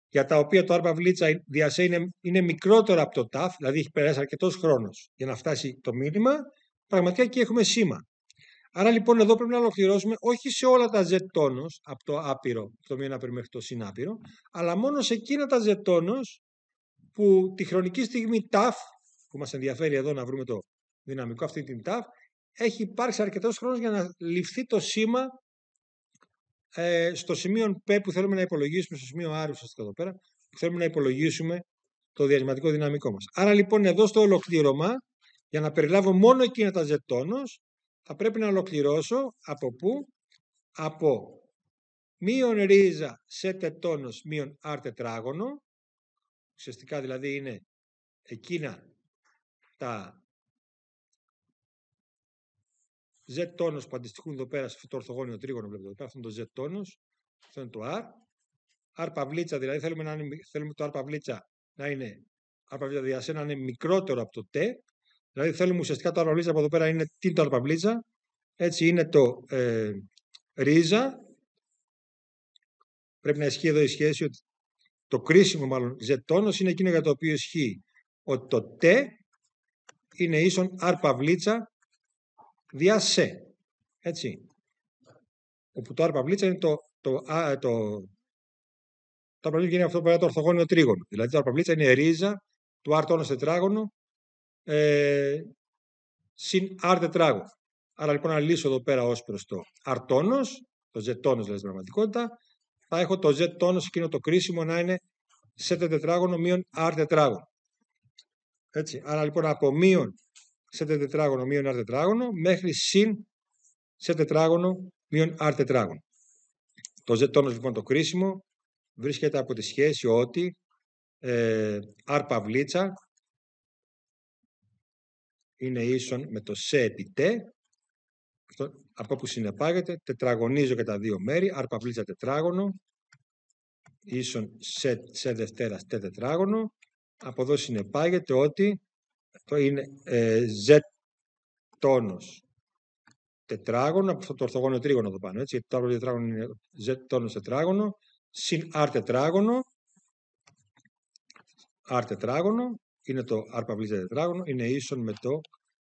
για τα οποία το αρπαβλίτσα διασέ είναι, είναι μικρότερο από το ταφ, δηλαδή έχει περάσει αρκετός χρόνος για να φτάσει το μήνυμα, πραγματικά εκεί έχουμε σήμα. Άρα λοιπόν εδώ πρέπει να ολοκληρώσουμε όχι σε όλα τα ζετόνος από το άπειρο, το μήνα άπειρο μέχρι το συνάπειρο, αλλά μόνο σε εκείνα τα ζετόνος που τη χρονική στιγμή ταφ, που μας ενδιαφέρει εδώ να βρούμε το δυναμικό αυτή την ταφ, έχει υπάρξει αρκετός χρόνος για να ληφθεί το σήμα ε, στο σημείο P που θέλουμε να υπολογίσουμε, στο σημείο R εδώ πέρα, που θέλουμε να υπολογίσουμε το διασματικό δυναμικό μας. Άρα λοιπόν εδώ στο ολοκλήρωμα για να περιλάβω μόνο εκείνα τα ζετόνος, θα πρέπει να ολοκληρώσω από πού; Από μείον ρίζα σε τετόνος μείον r τετράγωνο, ουσιαστικά δηλαδή είναι εκείνα τα z τόνος που αντιστοιχούν εδώ πέρα σε αυτό το ορθογώνιο τρίγωνο, βλέπετε εδώ πέρα, αυτό είναι το z τόνος, αυτό είναι το r. r παυλίτσα, δηλαδή θέλουμε, να είναι, θέλουμε το r παυλίτσα να είναι, r παυλίτσα διασέ να είναι μικρότερο από το t, Δηλαδή θέλουμε ουσιαστικά το αρπαβλίτσα από εδώ πέρα είναι τι είναι το αρπαβλίτσα. Έτσι είναι το ε, ρίζα. Πρέπει να ισχύει εδώ η σχέση ότι το κρίσιμο μάλλον ζετόνος είναι εκείνο για το οποίο ισχύει ότι το τε είναι ίσον αρπαβλίτσα δια σε. Έτσι. Όπου το αρπαβλίτσα είναι το, το, α, το, το αρπαβλίτσα είναι αυτό που είναι το ορθογώνιο τρίγωνο. Δηλαδή το αρπαβλίτσα είναι ρίζα του αρτόνος τετράγωνο ε, συν r τετράγωνο. Άρα λοιπόν να λύσω εδώ πέρα ως προς το r τόνος, το z τόνος δηλαδή στην πραγματικότητα, θα έχω το z τόνος εκείνο το κρίσιμο να είναι σε τετράγωνο μείον r τετράγωνο. Έτσι. Άρα λοιπόν από μείον σε τετράγωνο μείον r τετράγωνο μέχρι συν σε τετράγωνο μείον r τετράγωνο. Το z τόνος λοιπόν το κρίσιμο βρίσκεται από τη σχέση ότι ε, r παυλίτσα είναι ίσον με το σε επί τε, από που συνεπάγεται, τετραγωνίζω και τα δύο μέρη, αρπαυλίτσα τετράγωνο, ίσον σε, σε δευτέρας τε τετράγωνο, από εδώ συνεπάγεται ότι το είναι ε, z τόνος τετράγωνο, από αυτό το ορθογώνιο τρίγωνο εδώ πάνω, έτσι, γιατί το άλλο τετράγωνο είναι z τόνος τετράγωνο, συν r τετράγωνο, r τετράγωνο, είναι το r τετράγωνο, είναι ίσον με το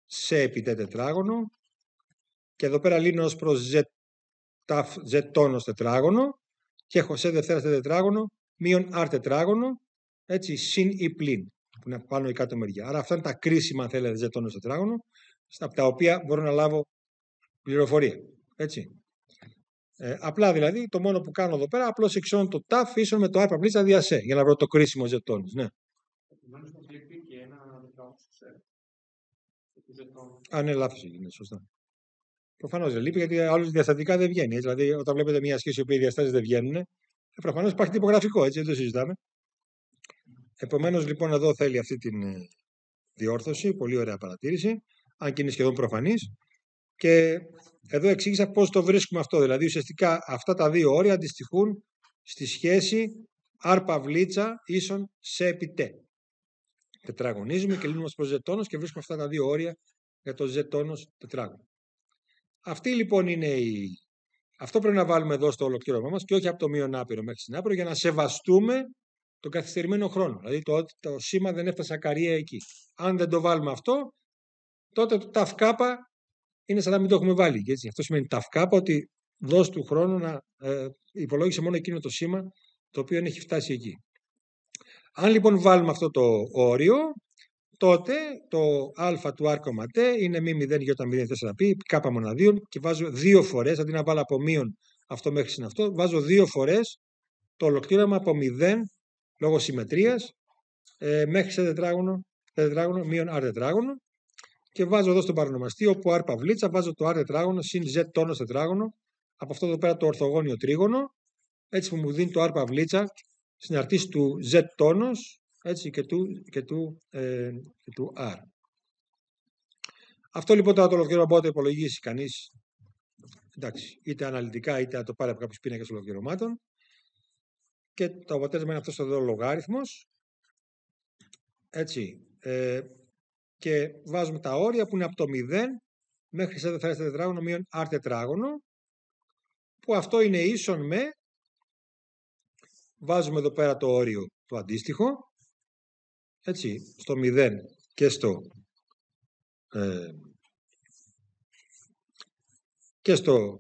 σε επί τετράγωνο και εδώ πέρα λύνω ως προς z, τόνος τετράγωνο και έχω σε δευτέρα σε τετράγωνο μείον r τετράγωνο, έτσι, συν ή πλην, που είναι πάνω η κάτω μεριά. Άρα αυτά είναι τα κρίσιμα, αν θέλετε, ζετώνω στο τετράγωνο, από τα οποία μπορώ να λάβω πληροφορία. Έτσι. Ε, απλά δηλαδή, το μόνο που κάνω εδώ πέρα, απλώς εξώνω το τάφ ίσον με το άρπα πλήτσα δια σε, για να βρω το κρίσιμο ζετώνο. Ναι. Α, ναι, λάθος έγινε, σωστά. Προφανώς δεν λείπει γιατί άλλου διαστατικά δεν βγαίνει. Έτσι. Δηλαδή, όταν βλέπετε μια σχέση που οι διαστάσεις δεν βγαίνουν, ε, προφανώς υπάρχει τυπογραφικό, έτσι, δεν το συζητάμε. Επομένως, λοιπόν, εδώ θέλει αυτή την ε, διόρθωση. Πολύ ωραία παρατήρηση, αν και είναι σχεδόν προφανής. Και εδώ εξήγησα πώς το βρίσκουμε αυτό. Δηλαδή, ουσιαστικά αυτά τα δύο όρια αντιστοιχούν στη σχέση αρπαυλίτσα ίσον σε επιτέ. Τετραγωνίζουμε και λύνουμε προς ζετόνος και βρίσκουμε αυτά τα δύο όρια για το ζετόνος τετράγωνο. Αυτή λοιπόν είναι η... Αυτό πρέπει να βάλουμε εδώ στο ολοκλήρωμά μας και όχι από το μείον άπειρο μέχρι στην άπειρο για να σεβαστούμε τον καθυστερημένο χρόνο. Δηλαδή το, το σήμα δεν έφτασε ακαρία εκεί. Αν δεν το βάλουμε αυτό, τότε το ταυκάπα είναι σαν να μην το έχουμε βάλει. Έτσι. Αυτό σημαίνει ταυκάπα ότι δώσ' του χρόνου να ε, υπολόγισε μόνο εκείνο το σήμα το οποίο έχει φτάσει εκεί. Αν λοιπόν βάλουμε αυτό το όριο, τότε το α του r τ είναι μη 0 ι 04 π, κάπα μοναδίων και βάζω δύο φορές, αντί να βάλω από μείον αυτό μέχρι συν αυτό, βάζω δύο φορές το ολοκλήρωμα από 0 λόγω συμμετρίας ε, μέχρι σε τετράγωνο, τετράγωνο μείον r τετράγωνο και βάζω εδώ στον παρονομαστή όπου r παυλίτσα βάζω το r τετράγωνο συν z τόνο τετράγωνο από αυτό εδώ πέρα το ορθογώνιο τρίγωνο έτσι που μου δίνει το r παυλίτσα συναρτής του z τόνος έτσι, και, του, και, του, ε, και του R. Αυτό λοιπόν τώρα το ολοκλήρωμα μπορεί να το υπολογίσει κανείς εντάξει, είτε αναλυτικά είτε να το πάρει από κάποιους πίνακες ολοκληρωμάτων. Και το αποτέλεσμα είναι αυτός εδώ λογάριθμος. Έτσι. Ε, και βάζουμε τα όρια που είναι από το 0 μέχρι σε τετράγωνο μείον R τετράγωνο που αυτό είναι ίσον με βάζουμε εδώ πέρα το όριο το αντίστοιχο έτσι, στο 0 και στο ε, και στο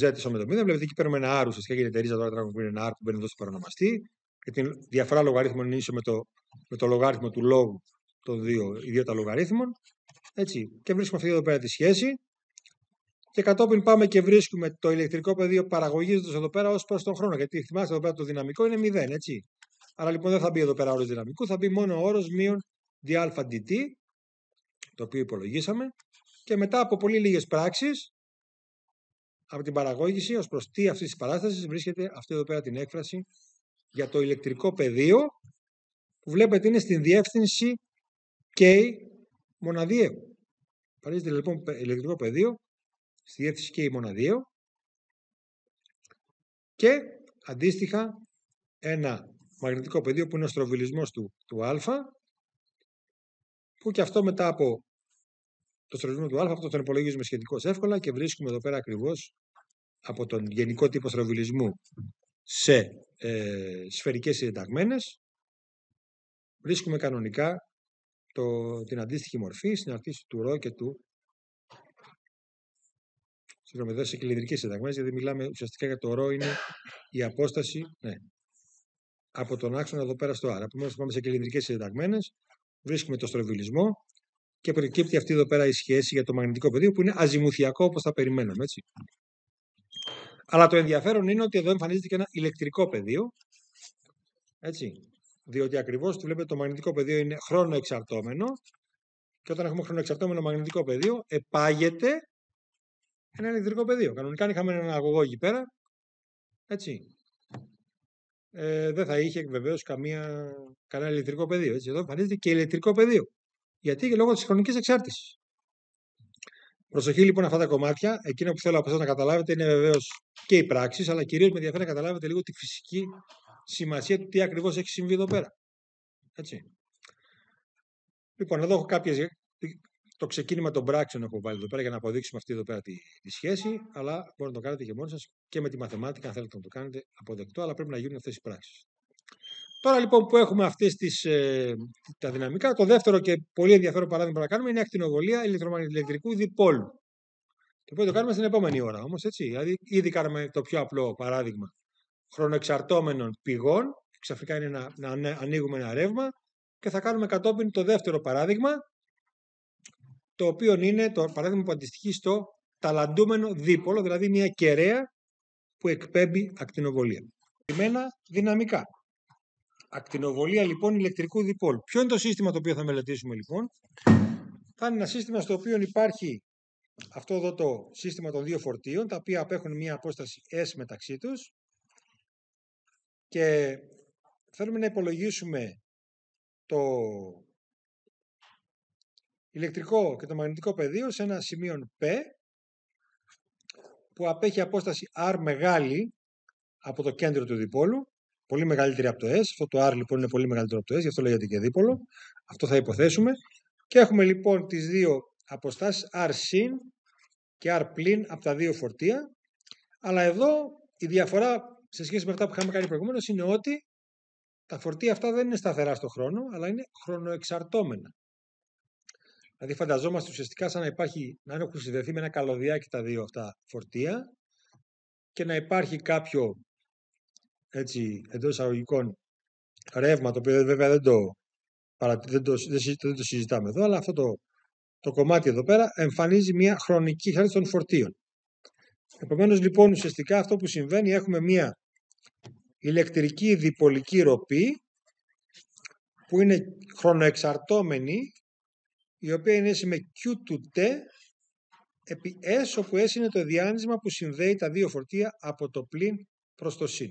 z με το 0, βλέπετε εκεί παίρνουμε ένα r ουσιαστικά γίνεται ρίζα τώρα που είναι ένα r που μπαίνει εδώ στο παρονομαστή και την διαφορά λογαρίθμων είναι ίσο με το, με το λογάριθμο του λόγου των δύο ιδιότητα λογαρίθμων έτσι, και βρίσκουμε αυτή εδώ πέρα τη σχέση και κατόπιν πάμε και βρίσκουμε το ηλεκτρικό πεδίο παραγωγίζοντα εδώ πέρα ως προς τον χρόνο. Γιατί θυμάστε εδώ πέρα το δυναμικό είναι 0, έτσι. Άρα λοιπόν δεν θα μπει εδώ πέρα όρος δυναμικού, θα μπει μόνο ο όρος μείον dα dt, το οποίο υπολογίσαμε, και μετά από πολύ λίγες πράξεις, από την παραγώγηση ως προς τι αυτής της παράστασης βρίσκεται αυτή εδώ πέρα την έκφραση για το ηλεκτρικό πεδίο, που βλέπετε είναι στην διεύθυνση K μοναδιαίου. Παρέχεται λοιπόν ηλεκτρικό πεδίο στη διεύθυνση K μοναδιαίου και αντίστοιχα ένα μαγνητικό πεδίο που είναι ο στροβιλισμός του, του α που και αυτό μετά από το στροβιλισμό του α αυτό τον υπολογίζουμε σχετικώς εύκολα και βρίσκουμε εδώ πέρα ακριβώς από τον γενικό τύπο στροβιλισμού σε ε, σφαιρικές συνταγμένες βρίσκουμε κανονικά το, την αντίστοιχη μορφή στην αρτήση του ρο και του Συγγνώμη, εδώ σε κυλινδρικέ συνταγμέ, γιατί μιλάμε ουσιαστικά για το ρο είναι η απόσταση. Ναι, από τον άξονα εδώ πέρα στο άρα. Επομένως, πάμε σε κυλινδρικέ συνταγμένες, βρίσκουμε το στροβιλισμό και προκύπτει αυτή εδώ πέρα η σχέση για το μαγνητικό πεδίο που είναι αζημουθιακό όπως θα περιμέναμε. Έτσι. Αλλά το ενδιαφέρον είναι ότι εδώ εμφανίζεται και ένα ηλεκτρικό πεδίο. Έτσι. Διότι ακριβώς βλέπετε το μαγνητικό πεδίο είναι χρόνο εξαρτώμενο και όταν έχουμε χρόνο εξαρτώμενο μαγνητικό πεδίο, επάγεται ένα ηλεκτρικό πεδίο. Κανονικά, αν είχαμε ένα αγωγό εκεί πέρα, έτσι, ε, δεν θα είχε βεβαίως κανένα ηλεκτρικό πεδίο. Έτσι. Εδώ εμφανίζεται και ηλεκτρικό πεδίο. Γιατί; Και λόγω της χρονικής εξάρτησης. Προσοχή λοιπόν αυτά τα κομμάτια. Εκείνο που θέλω από εσάς να καταλάβετε είναι βεβαίως και οι πράξεις, αλλά κυρίως με ενδιαφέρει να καταλάβετε λίγο τη φυσική σημασία του τι ακριβώς έχει συμβεί εδώ πέρα. Έτσι. Λοιπόν, εδώ έχω κάποιες το ξεκίνημα των πράξεων έχω βάλει εδώ πέρα για να αποδείξουμε αυτή εδώ πέρα τη, τη σχέση, αλλά μπορείτε να το κάνετε και μόνοι σας και με τη μαθηματικά, αν θέλετε να το κάνετε αποδεκτό, αλλά πρέπει να γίνουν αυτές οι πράξεις. Τώρα λοιπόν που έχουμε αυτές ε, τα δυναμικά, το δεύτερο και πολύ ενδιαφέρον παράδειγμα που να κάνουμε είναι η ακτινοβολία ηλεκτρικού διπόλου. Το οποίο το κάνουμε στην επόμενη ώρα όμως, έτσι. Δηλαδή, ήδη κάναμε το πιο απλό παράδειγμα χρονοεξαρτώμενων πηγών, ξαφνικά είναι να, να ανοίγουμε ένα ρεύμα και θα κάνουμε κατόπιν το δεύτερο παράδειγμα, το οποίο είναι το παράδειγμα που αντιστοιχεί στο ταλαντούμενο δίπολο, δηλαδή μια κεραία που εκπέμπει ακτινοβολία. Σημαίνα δυναμικά. Ακτινοβολία λοιπόν ηλεκτρικού διπόλου. Ποιο είναι το σύστημα το οποίο θα μελετήσουμε λοιπόν; Θα είναι ένα σύστημα στο οποίο υπάρχει αυτό εδώ το σύστημα των δύο φορτίων, τα οποία απέχουν μια απόσταση S μεταξύ τους και θέλουμε να υπολογίσουμε το ηλεκτρικό και το μαγνητικό πεδίο σε ένα σημείο P που απέχει απόσταση R μεγάλη από το κέντρο του διπόλου, πολύ μεγαλύτερη από το S. Αυτό το R λοιπόν είναι πολύ μεγαλύτερο από το S, γι' αυτό λέγεται και δίπολο. Αυτό θα υποθέσουμε. Και έχουμε λοιπόν τις δύο αποστάσεις R συν και R πλην από τα δύο φορτία. Αλλά εδώ η διαφορά σε σχέση με αυτά που είχαμε κάνει προηγουμένως είναι ότι τα φορτία αυτά δεν είναι σταθερά στο χρόνο, αλλά είναι χρονοεξαρτώμενα. Δηλαδή φανταζόμαστε ουσιαστικά σαν να υπάρχει, να έχουν συνδεθεί με ένα καλωδιάκι τα δύο αυτά φορτία και να υπάρχει κάποιο έτσι εντός εισαγωγικών ρεύμα, το οποίο βέβαια δεν το, δεν το, δεν το συζητάμε εδώ, αλλά αυτό το, το κομμάτι εδώ πέρα εμφανίζει μια χρονική εξάρτηση των φορτίων. Επομένως λοιπόν ουσιαστικά αυτό που συμβαίνει έχουμε μια ηλεκτρική διπολική ροπή που είναι χρονοεξαρτώμενη η οποία είναι με Q του T επί S όπου S είναι το διάνυσμα που συνδέει τα δύο φορτία από το πλήν προς το συν.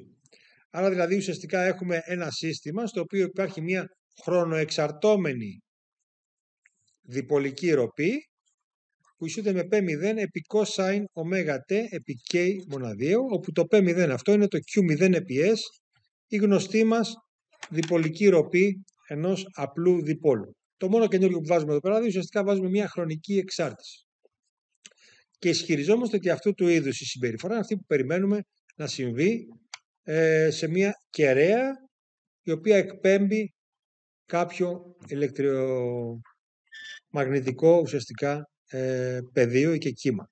Άρα δηλαδή ουσιαστικά έχουμε ένα σύστημα στο οποίο υπάρχει μια χρονοεξαρτώμενη διπολική ροπή που ισούται με P0 επί cosine ωt επί k μοναδίου, όπου το P0 αυτό είναι το Q0 επί S, η γνωστή μας διπολική ροπή ενός απλού διπόλου. Το μόνο καινούργιο που βάζουμε εδώ πέρα, δηλαδή ουσιαστικά βάζουμε μια χρονική εξάρτηση. Και ισχυριζόμαστε ότι αυτού του είδους η συμπεριφορά είναι αυτή που περιμένουμε να συμβεί ε, σε μια κεραία η οποία εκπέμπει κάποιο ηλεκτρομαγνητικό ουσιαστικά ε, πεδίο και κύμα.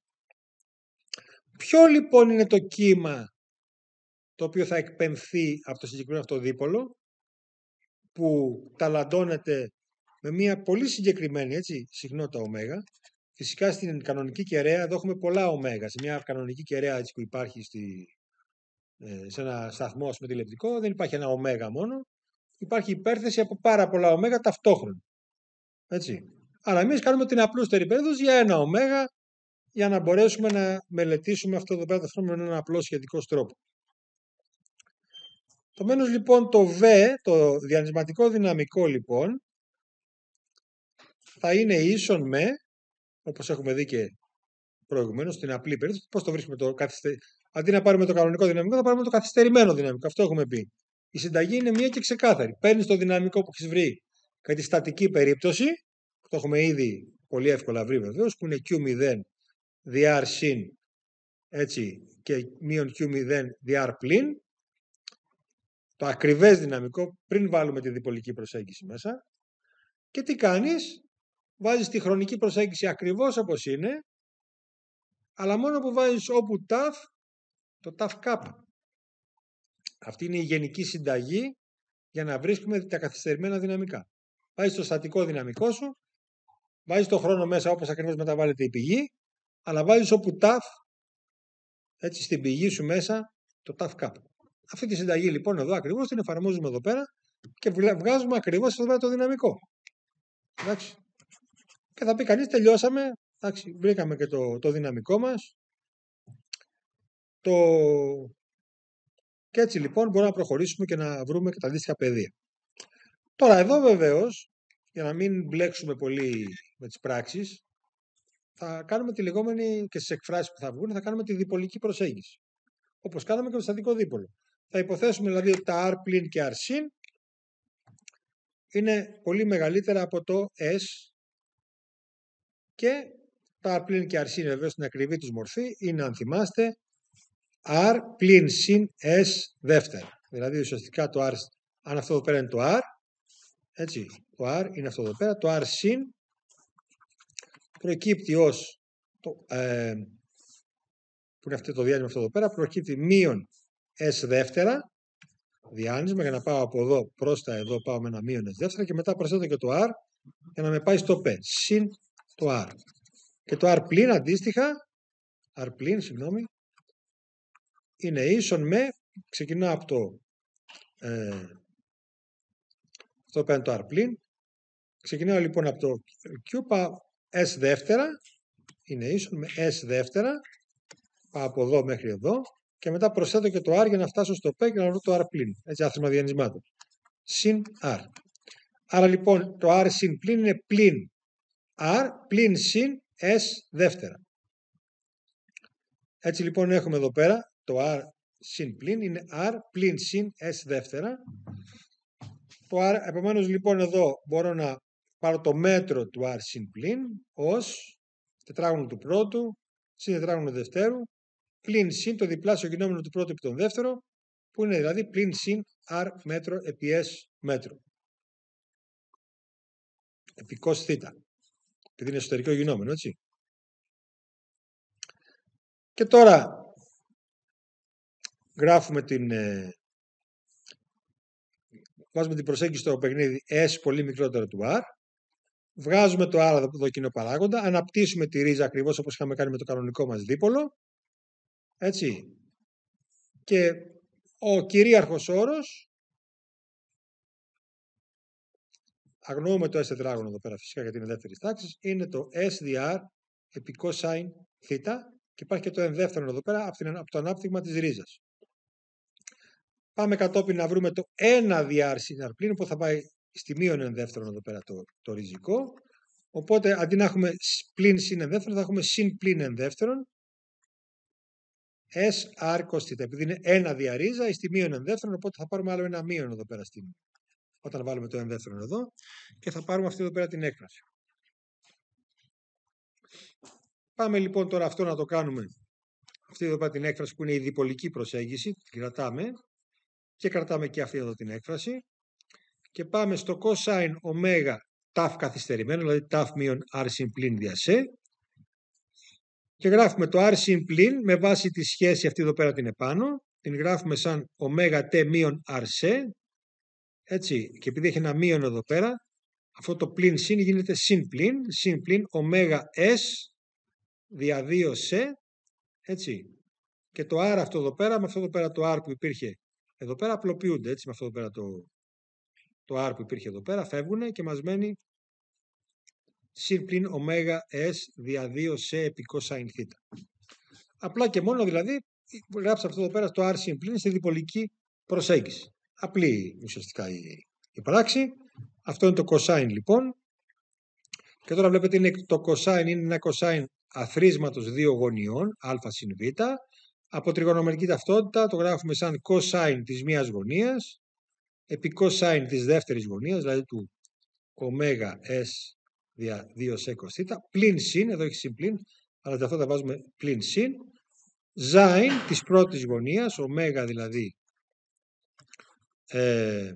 Ποιο λοιπόν είναι το κύμα το οποίο θα εκπαιμφθεί από το συγκεκριμένο αυτό δίπολο που ταλαντώνεται με μια πολύ συγκεκριμένη έτσι, συχνότητα ω. Φυσικά στην κανονική κεραία εδώ έχουμε πολλά ω. Σε μια κανονική κεραία έτσι, που υπάρχει στη, ε, σε ένα σταθμό με τηλεπτικό δεν υπάρχει ένα ω μόνο. Υπάρχει υπέρθεση από πάρα πολλά ω ταυτόχρονα. Έτσι. Αλλά εμείς κάνουμε την απλούστερη περίπτωση για ένα ω για να μπορέσουμε να μελετήσουμε αυτό το πέρα με έναν απλό σχετικό τρόπο. Επομένω λοιπόν το V, το διανυσματικό δυναμικό λοιπόν, θα είναι ίσον με, όπως έχουμε δει και προηγουμένως, στην απλή περίπτωση, πώς το βρίσκουμε το καθυστερημένο. Αντί να πάρουμε το κανονικό δυναμικό, θα πάρουμε το καθυστερημένο δυναμικό. Αυτό έχουμε πει. Η συνταγή είναι μία και ξεκάθαρη. Παίρνεις το δυναμικό που έχεις βρει κατά τη στατική περίπτωση, που το έχουμε ήδη πολύ εύκολα βρει βεβαίως, που είναι Q0 dr συν έτσι, και μείον Q0 dr πλην, το ακριβές δυναμικό πριν βάλουμε τη διπολική προσέγγιση μέσα. Και τι κάνεις, βάζεις τη χρονική προσέγγιση ακριβώς όπως είναι, αλλά μόνο που βάζεις όπου ταφ, το ταφ κάπα. Αυτή είναι η γενική συνταγή για να βρίσκουμε τα καθυστερημένα δυναμικά. Βάζεις το στατικό δυναμικό σου, βάζεις το χρόνο μέσα όπως ακριβώς μεταβάλλεται η πηγή, αλλά βάζεις όπου ταφ, έτσι στην πηγή σου μέσα, το ταφ κάπα. Αυτή τη συνταγή λοιπόν εδώ ακριβώς την εφαρμόζουμε εδώ πέρα και βγάζουμε ακριβώς εδώ πέρα το δυναμικό. Εντάξει. Και θα πει κανείς τελειώσαμε, εντάξει, βρήκαμε και το, το δυναμικό μας. Το... Και έτσι λοιπόν μπορούμε να προχωρήσουμε και να βρούμε και τα αντίστοιχα πεδία. Τώρα εδώ βεβαίως, για να μην μπλέξουμε πολύ με τις πράξεις, θα κάνουμε τη λεγόμενη και στις εκφράσεις που θα βγουν, θα κάνουμε τη διπολική προσέγγιση. Όπως κάναμε και το στατικό δίπολο. Θα υποθέσουμε δηλαδή ότι τα R πλην και R συν είναι πολύ μεγαλύτερα από το S και τα R πλην και R συν βέβαια στην ακριβή τους μορφή είναι αν θυμάστε R πλην συν S δεύτερα. Δηλαδή ουσιαστικά το R, αν αυτό εδώ πέρα είναι το R, έτσι, το R είναι αυτό εδώ πέρα, το R συν προκύπτει ως το, ε, που είναι αυτό το διάστημα αυτό εδώ πέρα, προκύπτει μείον S δεύτερα, διάνυσμα για να πάω από εδώ προς τα εδώ, πάω με ένα μείον S δεύτερα και μετά προσθέτω και το R για να με πάει στο P, συν το R. Και το R πλήν αντίστοιχα, R πλήν, συγγνώμη, είναι ίσον με, ξεκινάω από το, ε, αυτό παίρνει το R πλήν, ξεκινάω λοιπόν από το Q, πάω S δεύτερα, είναι ίσον με S δεύτερα, πάω από εδώ μέχρι εδώ και μετά προσθέτω και το R για να φτάσω στο P και να βρω το R πλήν, έτσι άθρομα διανυσμάτων. Συν R. Άρα λοιπόν το R συν πλήν είναι πλήν R πλήν συν S δεύτερα. Έτσι λοιπόν έχουμε εδώ πέρα το R συν πλήν είναι R πλήν συν S δεύτερα. Το R, επομένως λοιπόν εδώ μπορώ να πάρω το μέτρο του R συν πλήν ως τετράγωνο του πρώτου συν τετράγωνο του δευτέρου πλην συν το διπλάσιο γινόμενο του πρώτου επί τον δεύτερο που είναι δηλαδή πλην συν R μέτρο επί S μέτρο. Επί cos θ. Επειδή είναι εσωτερικό γινόμενο, έτσι. Και τώρα γράφουμε την, ε, βάζουμε την προσέγγιση στο παιχνίδι S πολύ μικρότερο του R. Βγάζουμε το άλλο δοκινό παράγοντα, αναπτύσσουμε τη ρίζα ακριβώς όπως είχαμε κάνει με το κανονικό μας δίπολο, έτσι, και ο κυρίαρχος όρος, αγνοούμε το S τετράγωνο εδώ πέρα φυσικά γιατί είναι δεύτερης τάξης, είναι το SDR επί cosine θ και υπάρχει και το ενδεύτερο εδώ πέρα από το ανάπτυγμα της ρίζας. Πάμε κατόπιν να βρούμε το 1 dr συν που θα πάει στη μείον ενδεύτερον εδώ πέρα το, το ριζικό. Οπότε αντί να έχουμε πλην συν ενδεύτερον θα έχουμε συν πλην ενδεύτερον S R cos Επειδή είναι ένα διαρρίζα ή στη μείον ενδεύτερον, οπότε θα πάρουμε άλλο ένα μείον εδώ πέρα στην, όταν βάλουμε το ενδεύτερον εδώ και θα πάρουμε αυτή εδώ πέρα την έκφραση. Πάμε λοιπόν τώρα αυτό να το κάνουμε αυτή εδώ πέρα την έκφραση που είναι η διπολική προσέγγιση, την κρατάμε και κρατάμε και αυτή εδώ την έκφραση και πάμε στο cosine ω ταφ καθυστερημένο, δηλαδή ταφ μείον r συν πλήν δια σε. Και γράφουμε το r συν πλήν με βάση τη σχέση αυτή εδώ πέρα την επάνω. Την γράφουμε σαν ω t μείον r σε. Έτσι, και επειδή έχει ένα μείον εδώ πέρα, αυτό το πλήν συν γίνεται συν πλήν, συν πλήν ω s δια 2 σε. Έτσι. Και το r αυτό εδώ πέρα, με αυτό εδώ πέρα το r που υπήρχε εδώ πέρα, απλοποιούνται έτσι με αυτό εδώ πέρα το, το R που υπήρχε εδώ πέρα, φεύγουν και μας μένει συν πλην ωμέγα S δια 2 σε επικό sin θ. Απλά και μόνο δηλαδή γράψα αυτό εδώ πέρα στο R συν πλην στη διπολική προσέγγιση. Απλή ουσιαστικά η, η πράξη. Αυτό είναι το cosine λοιπόν. Και τώρα βλέπετε είναι, το cosine είναι ένα cosine αθρίσματος δύο γωνιών, α συν β. Από τριγωνομερική ταυτότητα το γράφουμε σαν cosine της μίας γωνίας επί cosine της δεύτερης γωνίας, δηλαδή του ωμέγα S δια 2 σέκος θ, πλην συν, εδώ έχει συν πλην, αλλά αυτό θα βάζουμε πλην συν, ζάιν της πρώτης γωνίας, ωμέγα δηλαδή ε,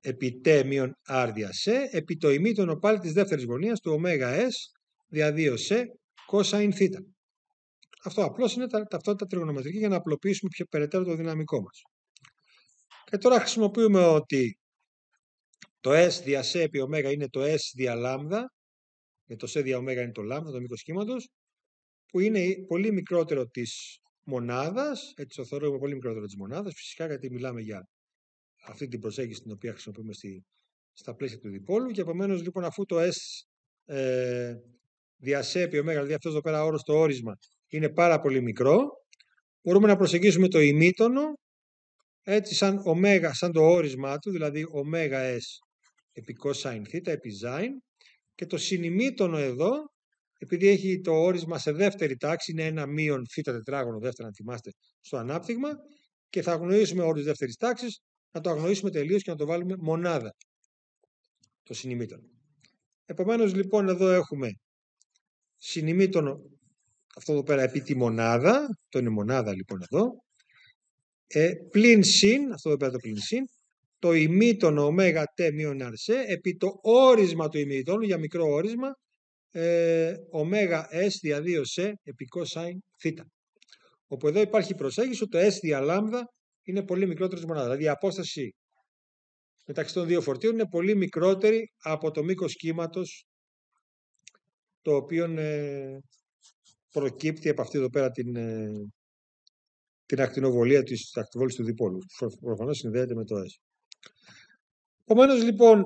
επί t μείον r δια σε, επί το ημίτονο πάλι της δεύτερης γωνίας του ωμέγα S δια 2 σε cosine θ. Αυτό απλώς είναι τα ταυτότητα τριγωνομετρική για να απλοποιήσουμε πιο περαιτέρω το δυναμικό μας. Και τώρα χρησιμοποιούμε ότι το S δια σε επί ω είναι το S δια λάμδα, και το σε δια ω είναι το λάμδα, το μήκος κύματος, που είναι πολύ μικρότερο της μονάδας, έτσι το θεωρούμε πολύ μικρότερο της μονάδας, φυσικά γιατί μιλάμε για αυτή την προσέγγιση την οποία χρησιμοποιούμε στη, στα πλαίσια του διπόλου και επομένως λοιπόν αφού το S ε, δια σε επί ω, δηλαδή αυτός εδώ πέρα όρος το όρισμα είναι πάρα πολύ μικρό, μπορούμε να προσεγγίσουμε το ημίτονο έτσι σαν ωμέγα, σαν το όρισμα του, δηλαδή ωμέγα S επί cosine θ, επί sin και το συνημήτωνο εδώ, επειδή έχει το όρισμα σε δεύτερη τάξη, είναι ένα μείον θ τετράγωνο δεύτερα, να θυμάστε, στο ανάπτυγμα και θα αγνοήσουμε όρους δεύτερης τάξης, να το αγνοήσουμε τελείως και να το βάλουμε μονάδα, το συνημήτωνο. Επομένως λοιπόν εδώ έχουμε συνημήτωνο, αυτό εδώ πέρα επί τη μονάδα, το είναι μονάδα λοιπόν εδώ, ε, πλην συν, αυτό εδώ πέρα το πλην συν, το ημίτονο ωμέγα τ μείον αρσέ, επί το όρισμα του ημίτονου, για μικρό όρισμα, ε, ωμέγα s δια 2 σε επί cosine θ. Όπου εδώ υπάρχει προσέγγιση ότι το s δια λάμδα είναι πολύ μικρότερη μονάδας. Δηλαδή η απόσταση μεταξύ των δύο φορτίων είναι πολύ μικρότερη από το μήκος κύματος το οποίο ε, προκύπτει από αυτή εδώ πέρα την, ε, την ακτινοβολία της ακτινοβολής του διπόλου. Προφανώς συνδέεται με το S. Επομένως λοιπόν,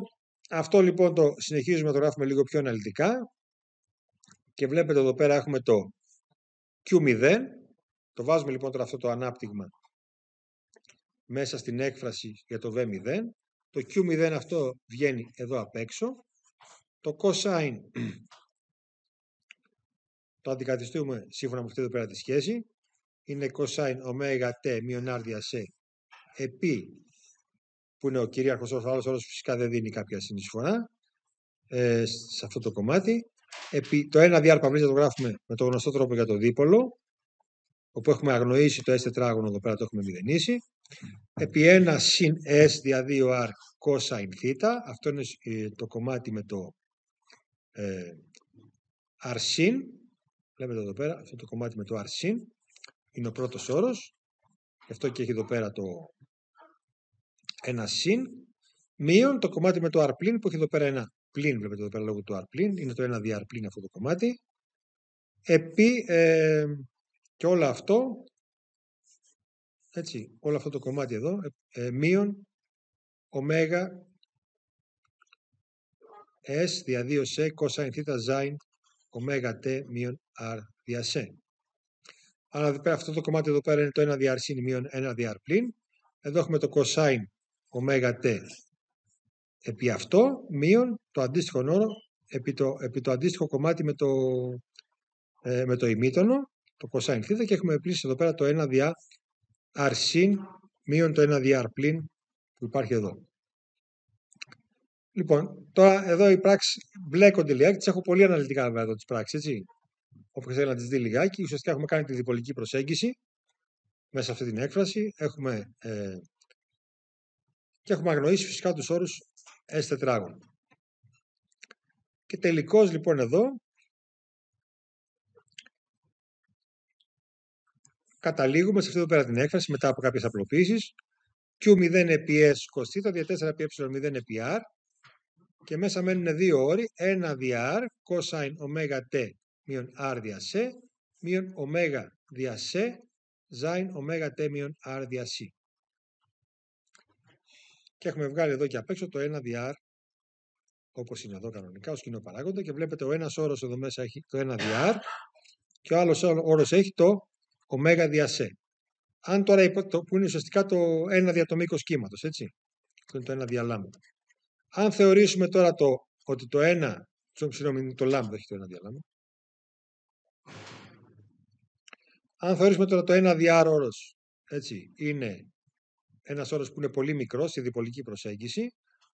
αυτό λοιπόν το συνεχίζουμε, το γράφουμε λίγο πιο αναλυτικά και βλέπετε εδώ πέρα έχουμε το Q0, το βάζουμε λοιπόν τώρα αυτό το ανάπτυγμα μέσα στην έκφραση για το V0. Το Q0 αυτό βγαίνει εδώ απ' έξω. Το cosine το αντικαθιστούμε σύμφωνα με αυτή εδώ πέρα τη σχέση. Είναι cosine ωμέγα t μείον r δια σε επί που είναι ο κυρίαρχος όρος, ο άλλος όρος φυσικά δεν δίνει κάποια συνεισφορά ε, σε αυτό το κομμάτι. Επί, το 1 διάρ παυλίζα το γράφουμε με το γνωστό τρόπο για το δίπολο, όπου έχουμε αγνοήσει το S τετράγωνο, εδώ πέρα το έχουμε μηδενίσει. Επί 1 συν S δια 2R cosine θ, αυτό είναι ε, το κομμάτι με το ε, R συν, βλέπετε εδώ πέρα, αυτό το κομμάτι με το R συν, είναι ο πρώτος όρος, γι' αυτό και έχει εδώ πέρα το ένα συν, μείον το κομμάτι με το R πλήν που έχει εδώ πέρα ένα πλήν, βλέπετε εδώ πέρα λόγω του R πλήν, είναι το 1 δι R πλήν αυτό το κομμάτι, επί ε, και όλο αυτό, έτσι, όλο αυτό το κομμάτι εδώ, ε, ε μείον ωμέγα S δια 2 σε cosine θ sin ωμέγα t μείον R δια σε. Άρα αυτό το κομμάτι εδώ πέρα είναι το 1 δι R συν μείον 1 δι R πλήν. Εδώ έχουμε το cosine ωμέγα t επί αυτό μείον το αντίστοιχο όρο επί το, επί το αντίστοιχο κομμάτι με το, ε, με το ημίτονο, το cosine θ και έχουμε πλήσει εδώ πέρα το 1 διά r συν μείον το 1 διά r πλήν που υπάρχει εδώ. Λοιπόν, τώρα εδώ οι πράξεις μπλέκονται λιγάκι. Τις έχω πολύ αναλυτικά βέβαια εδώ τις πράξεις, έτσι. Όποιο θέλει να τις δει λιγάκι, ουσιαστικά έχουμε κάνει τη διπολική προσέγγιση μέσα σε αυτή την έκφραση. Έχουμε ε, και έχουμε αγνοήσει φυσικά τους όρους S τετράγων. Και τελικώς λοιπόν εδώ καταλήγουμε σε αυτή εδώ πέρα την έκφραση μετά από κάποιες απλοποίησεις. Q0 επί S κοστίτα δια 4 επί ε0 επί R και μέσα μένουν δύο όροι 1 δια R cosine ωμέγα T μείον R δια C μείον ωμέγα δια C sin ωμέγα T μείον R δια C και έχουμε βγάλει εδώ και απ' έξω το 1 dr όπως είναι εδώ κανονικά ως κοινό παράγοντα. Και βλέπετε ο ένας όρος εδώ μέσα έχει το 1 dr και ο άλλος όρος έχει το ω δια σε. Αν τώρα που είναι ουσιαστικά το 1 δια το μήκος κύματος, έτσι. που είναι το 1 δια λάμδα. Αν θεωρήσουμε τώρα το, ότι το 1, συγγνώμη, το λάμδα έχει το 1 δια λάμδα. Αν θεωρήσουμε τώρα το 1 δια όρος, έτσι, είναι ένας όρος που είναι πολύ μικρός στη διπολική προσέγγιση.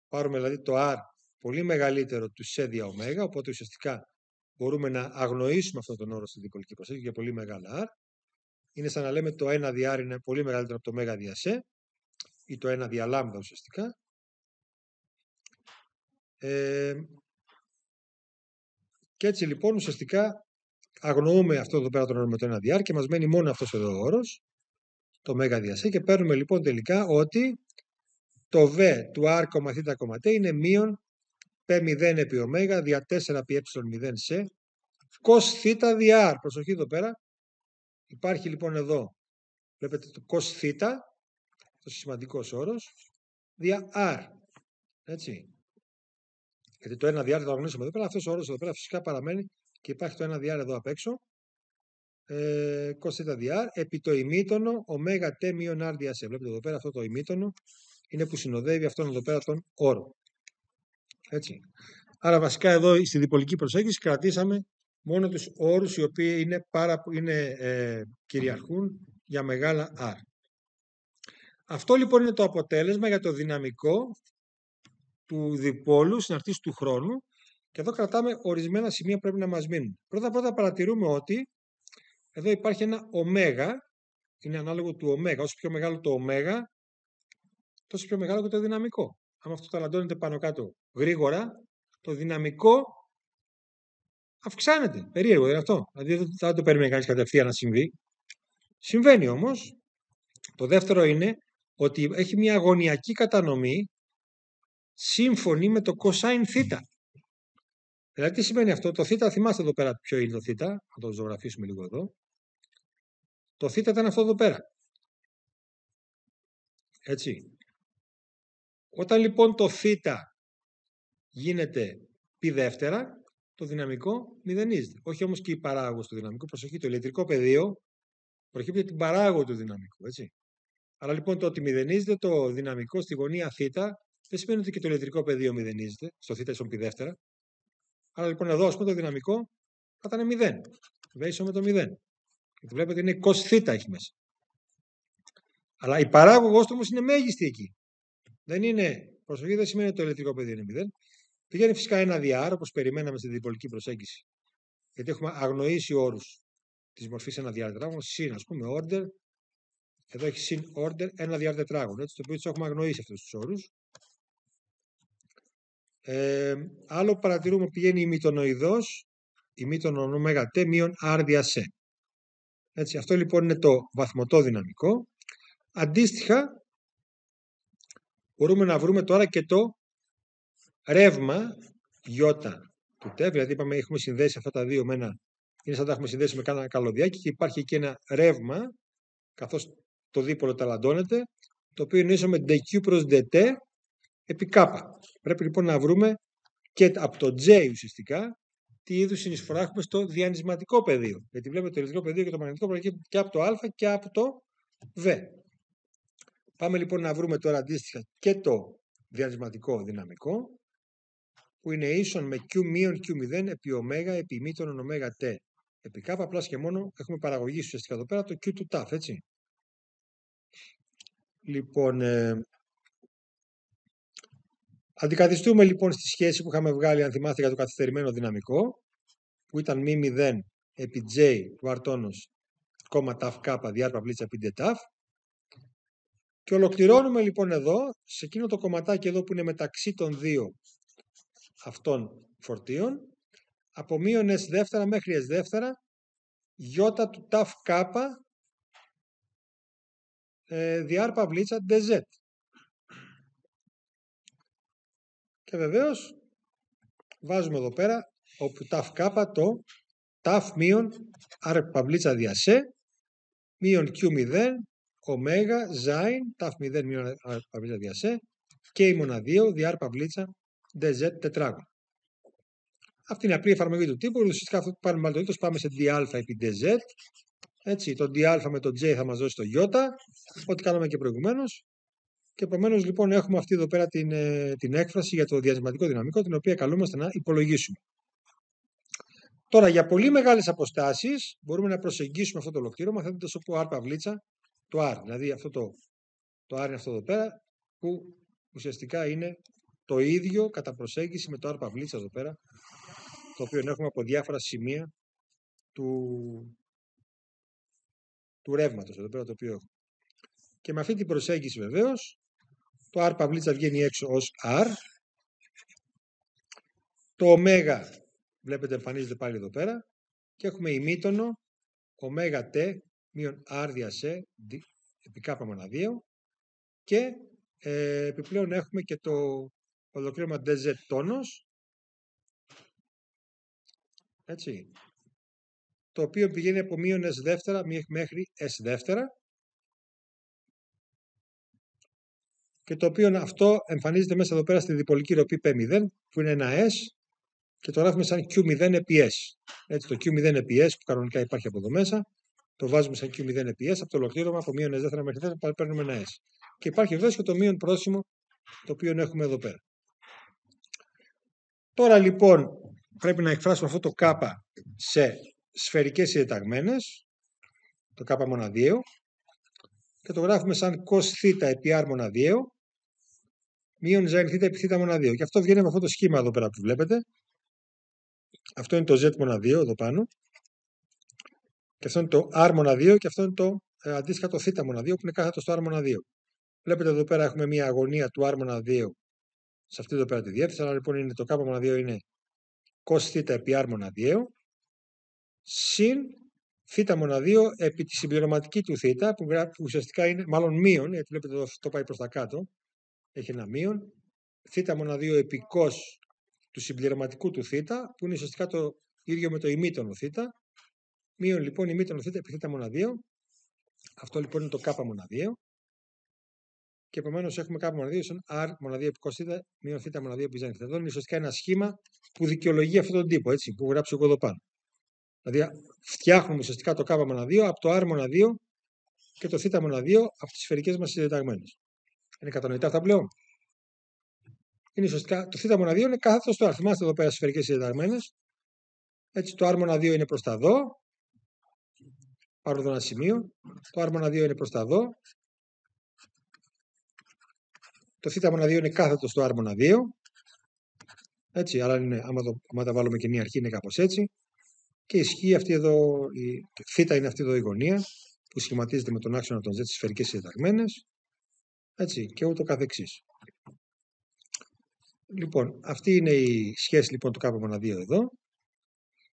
Πάρουμε δηλαδή το R πολύ μεγαλύτερο του σε δια ωμέγα, οπότε ουσιαστικά μπορούμε να αγνοήσουμε αυτόν τον όρο στη διπολική προσέγγιση για πολύ μεγάλα R. Είναι σαν να λέμε το 1 δια R είναι πολύ μεγαλύτερο από το μέγα δια σε ή το 1 δια λάμδα ουσιαστικά. Ε, και έτσι λοιπόν ουσιαστικά αγνοούμε αυτό εδώ πέρα τον όρο με το 1 δια R και μας μένει μόνο αυτός εδώ ο όρος το μέγα διασέ και παίρνουμε λοιπόν τελικά ότι το β του r, θ, είναι μείον p0 επί ω δια 4 πι ε0 σε cos θ δια r. Προσοχή εδώ πέρα. Υπάρχει λοιπόν εδώ, βλέπετε το cos θ, το σημαντικός όρος, δια r. Έτσι. Γιατί το 1 δια r το αγνώσουμε εδώ πέρα, αυτός ο όρος εδώ πέρα φυσικά παραμένει και υπάρχει το 1 δια εδώ απ' έξω ε, dr επί το ημίτονο ωμέγα t μείον r δια σε. Βλέπετε εδώ πέρα αυτό το ημίτονο είναι που συνοδεύει αυτόν εδώ πέρα τον όρο. Έτσι. Άρα βασικά εδώ στη διπολική προσέγγιση κρατήσαμε μόνο τους όρους οι οποίοι είναι, πάρα, είναι ε, κυριαρχούν για μεγάλα R. Αυτό λοιπόν είναι το αποτέλεσμα για το δυναμικό του διπόλου στην αρχή του χρόνου και εδώ κρατάμε ορισμένα σημεία που πρέπει να μας μείνουν. Πρώτα πρώτα παρατηρούμε ότι εδώ υπάρχει ένα ωμέγα, είναι ανάλογο του ωμέγα. Όσο πιο μεγάλο το ωμέγα, τόσο πιο μεγάλο και το δυναμικό. Αν αυτό ταλαντώνεται πάνω κάτω γρήγορα, το δυναμικό αυξάνεται. Περίεργο δεν είναι αυτό. Δηλαδή δεν το περιμένει κανείς κατευθείαν να συμβεί. Συμβαίνει όμως. Το δεύτερο είναι ότι έχει μια αγωνιακή κατανομή σύμφωνη με το cosine θ. Δηλαδή τι σημαίνει αυτό, το θ, θυμάστε εδώ πέρα ποιο είναι το θ, να το ζωγραφίσουμε λίγο εδώ. Το θ ήταν αυτό εδώ πέρα. Έτσι. Όταν λοιπόν το θ γίνεται π δεύτερα, το δυναμικό μηδενίζεται. Όχι όμως και η παράγωγος του δυναμικού. Προσοχή, το ηλεκτρικό πεδίο προκύπτει την παράγωγο του δυναμικού. Έτσι. Άρα λοιπόν το ότι μηδενίζεται το δυναμικό στη γωνία θ δεν σημαίνει ότι και το ηλεκτρικό πεδίο μηδενίζεται στο θ στον π δεύτερα. Άρα λοιπόν εδώ ας πούμε το δυναμικό θα ήταν 0. Βέισο με το 0. Γιατί βλέπετε είναι cos θ έχει μέσα. Αλλά η παράγωγος του όμως είναι μέγιστη εκεί. Δεν είναι, προσοχή δεν σημαίνει ότι το ηλεκτρικό πεδίο είναι 0. Πηγαίνει φυσικά ένα διάρ, όπως περιμέναμε στην διπολική προσέγγιση. Γιατί έχουμε αγνοήσει όρους της μορφής ένα διάρ τετράγωνος, συν ας πούμε order, εδώ έχει συν order ένα διάρ τετράγωνο, έτσι, το οποίο τους έχουμε αγνοήσει αυτούς τους όρους. Ε, άλλο που παρατηρούμε πηγαίνει η μητονοειδός, η μήτωνο ωμέγα t μείον r δια σε. Έτσι, αυτό λοιπόν είναι το βαθμοτό δυναμικό. Αντίστοιχα, μπορούμε να βρούμε τώρα και το ρεύμα γιώτα του τ, δηλαδή είπαμε έχουμε συνδέσει αυτά τα δύο με ένα, είναι σαν να τα έχουμε συνδέσει με ένα καλωδιάκι και υπάρχει εκεί ένα ρεύμα, καθώς το δίπολο ταλαντώνεται, το οποίο είναι ίσο με dq προς dt επί k. Πρέπει λοιπόν να βρούμε και από το J ουσιαστικά τι είδους συνεισφορά έχουμε στο διανυσματικό πεδίο. Γιατί βλέπετε το ηλεκτρικό πεδίο και το μαγνητικό πεδίο και από το Α και από το Β. Πάμε λοιπόν να βρούμε τώρα αντίστοιχα και το διανυσματικό δυναμικό που είναι ίσον με Q μείον Q0 επί ω επί μήτων ω t επί K απλά και μόνο έχουμε παραγωγή ουσιαστικά εδώ πέρα το Q του τάφ έτσι. Λοιπόν, ε, Αντικαθιστούμε λοιπόν στη σχέση που είχαμε βγάλει, αν θυμάστε, για το καθυστερημένο δυναμικό, που ήταν μη 0 επί J του αρτόνος, κόμμα ταφ κάπα διάρπα πλήτσα επί ταφ. Και ολοκληρώνουμε λοιπόν εδώ, σε εκείνο το κομματάκι εδώ που είναι μεταξύ των δύο αυτών φορτίων, από μείον S δεύτερα μέχρι S δεύτερα, γιώτα του ταφ κάπα, ε, διάρπα πλήτσα DZ. Και βεβαίως βάζουμε εδώ πέρα όπου ταφ κάπα το ταφ μείον r παυλίτσα δια σε μείον q0 ωμέγα ζάιν ταφ 0 μείον r παυλίτσα δια σε και η μοναδίο δια r παυλίτσα dz τετράγωνο. Αυτή είναι η απλή εφαρμογή του τύπου. Ουσιαστικά αυτό που πάρουμε το πάμε σε dα επί dz. Έτσι, το dα με το j θα μας δώσει το ι, ό,τι κάναμε και προηγουμένως. Και επομένως λοιπόν έχουμε αυτή εδώ πέρα την, ε, την έκφραση για το διασματικό δυναμικό, την οποία καλούμαστε να υπολογίσουμε. Τώρα για πολύ μεγάλες αποστάσεις μπορούμε να προσεγγίσουμε αυτό το ολοκλήρωμα θέτοντας όπου r παυλίτσα το r. Δηλαδή αυτό το, το r είναι αυτό εδώ πέρα που ουσιαστικά είναι το ίδιο κατά προσέγγιση με το r παυλίτσα εδώ πέρα το οποίο έχουμε από διάφορα σημεία του, του ρεύματος εδώ πέρα το οποίο έχουμε. Και με αυτή την προσέγγιση βεβαίως το R παυλίτσα βγαίνει έξω ως R. Το ω, βλέπετε εμφανίζεται πάλι εδώ πέρα. Και έχουμε ημίτονο ω t μείον R δια σε επί κάπα μοναδίο. Και ε, επιπλέον έχουμε και το ολοκλήρωμα dz τόνος. Έτσι. Το οποίο πηγαίνει από μείον S δεύτερα μέχρι S δεύτερα. και το οποίο αυτό εμφανίζεται μέσα εδώ πέρα στη διπολική ροπή P0 που είναι ένα S και το γράφουμε σαν Q0 επί S. Έτσι το Q0 επί S που κανονικά υπάρχει από εδώ μέσα το βάζουμε σαν Q0 επί S από το ολοκλήρωμα από μείον S δεύτερα μέχρι 4 παίρνουμε ένα S. Και υπάρχει βέβαια και το μείον πρόσημο το οποίο έχουμε εδώ πέρα. Τώρα λοιπόν πρέπει να εκφράσουμε αυτό το K σε σφαιρικές συντεταγμένες, το K μοναδιαίο, και το γράφουμε σαν cos θ επί r μοναδιαίο μείον sin θ επί θ μοναδιαίο. Και αυτό βγαίνει με αυτό το σχήμα εδώ πέρα που βλέπετε. Αυτό είναι το z μοναδιαίο εδώ πάνω. Και αυτό είναι το r μοναδιαίο και αυτό είναι το ε, αντίστοιχα το θ μοναδιαίο που είναι κάθετο στο r μοναδιαίο. Βλέπετε εδώ πέρα έχουμε μια αγωνία του r μοναδιαίου σε αυτή εδώ πέρα τη διεύθυνση. Άρα λοιπόν είναι το k μοναδιαίο είναι cos θ επί r μοναδιαίο συν θ μονα 2 επί τη συμπληρωματική του θ, που, που ουσιαστικά είναι μάλλον μείον, γιατί βλέπετε το, το πάει προς τα κάτω, έχει ένα μείον, θ μονα 2 επί κος του συμπληρωματικού του θ, που είναι ουσιαστικά το ίδιο με το ημίτονο θ, μείον λοιπόν ημίτονο θ επί θ μονα 2, αυτό λοιπόν είναι το k μονα 2, και επομένως έχουμε k μονα 2 σαν r μονα 2 επί cos θ, μείον θ μονα 2 επί ζάνη θ. Εδώ είναι ουσιαστικά ένα σχήμα που δικαιολογεί αυτόν τον τύπο, έτσι, που γράψω εγώ εδώ πάνω. Δηλαδή φτιάχνουμε ουσιαστικά το k μονα 2 από το r μονα 2 και το θ μονα 2 από τις σφαιρικές μας συντεταγμένε. Είναι κατανοητά αυτά πλέον. Είναι ουσιαστικά το θ μονα 2 είναι κάθετος στο r. Θυμάστε εδώ πέρα σφαιρικές συντεταγμένε. Έτσι το r μονα 2 είναι προς τα δω. Πάρω εδώ ένα σημείο. Το r μονα 2 είναι προς τα δω. Το θ μονα 2 είναι κάθετος στο r μονα 2. Έτσι, αλλά είναι, άμα, το, άμα τα βάλουμε κοινή αρχή είναι κάπως έτσι. Και ισχύει αυτή εδώ, η θ είναι αυτή εδώ η γωνία που σχηματίζεται με τον άξονα των z στις σφαιρικές συνταγμένες. Έτσι, και ούτω καθεξής. Λοιπόν, αυτή είναι η σχέση λοιπόν του κ 2 εδώ.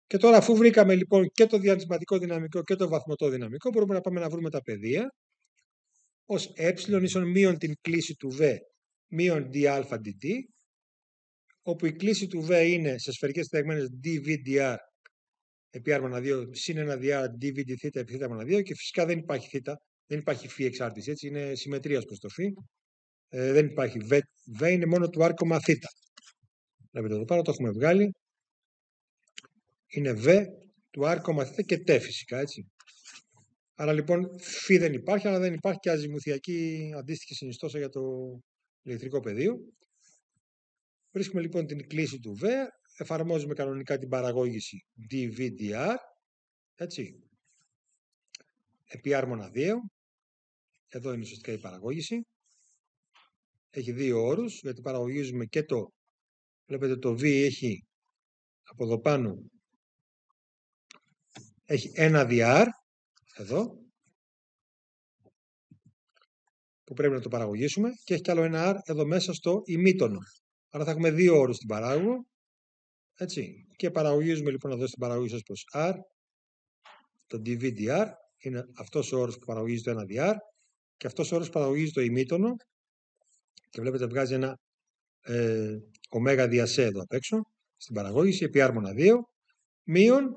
Και τώρα αφού βρήκαμε λοιπόν και το διανυσματικό δυναμικό και το βαθμωτό δυναμικό, μπορούμε να πάμε να βρούμε τα πεδία. Ως ε ίσον μείον την κλίση του v μείον dα dt, όπου η κλίση του v είναι σε σφαιρικές συνταγμένες dv dr επί r 2 συν 1 dr dv dθ επί θ 2 και φυσικά δεν υπάρχει θ, δεν υπάρχει φ εξάρτηση, έτσι είναι συμμετρίας προς το φ. Ε, δεν υπάρχει v, v είναι μόνο του r, θ. Βλέπετε εδώ πάνω το έχουμε βγάλει. Είναι v του r, θ και τ φυσικά, έτσι. Άρα λοιπόν φ δεν υπάρχει, αλλά δεν υπάρχει και αζημουθιακή αντίστοιχη συνιστόσα για το ηλεκτρικό πεδίο. Βρίσκουμε λοιπόν την κλίση του V, εφαρμόζουμε κανονικά την παραγώγηση dVdr, έτσι, επί r μονα 2, εδώ είναι ουσιαστικά η παραγώγηση, έχει δύο όρους, γιατί παραγωγίζουμε και το, βλέπετε το V έχει από εδώ πάνω, έχει ένα dr, εδώ, που πρέπει να το παραγωγήσουμε και έχει κι άλλο ένα R εδώ μέσα στο ημίτονο. Άρα θα έχουμε δύο όρους στην παράγωγο. Έτσι. Και παραγωγίζουμε λοιπόν εδώ στην παραγωγή σας προς R το dVdr. Είναι αυτός ο όρος που παραγωγίζει το 1dr και αυτός ο όρος που παραγωγίζει το ημίτονο και βλέπετε βγάζει ένα ε, ωμέγα διασέ εδώ απ' έξω στην παραγώγηση επί R μονα 2 μείον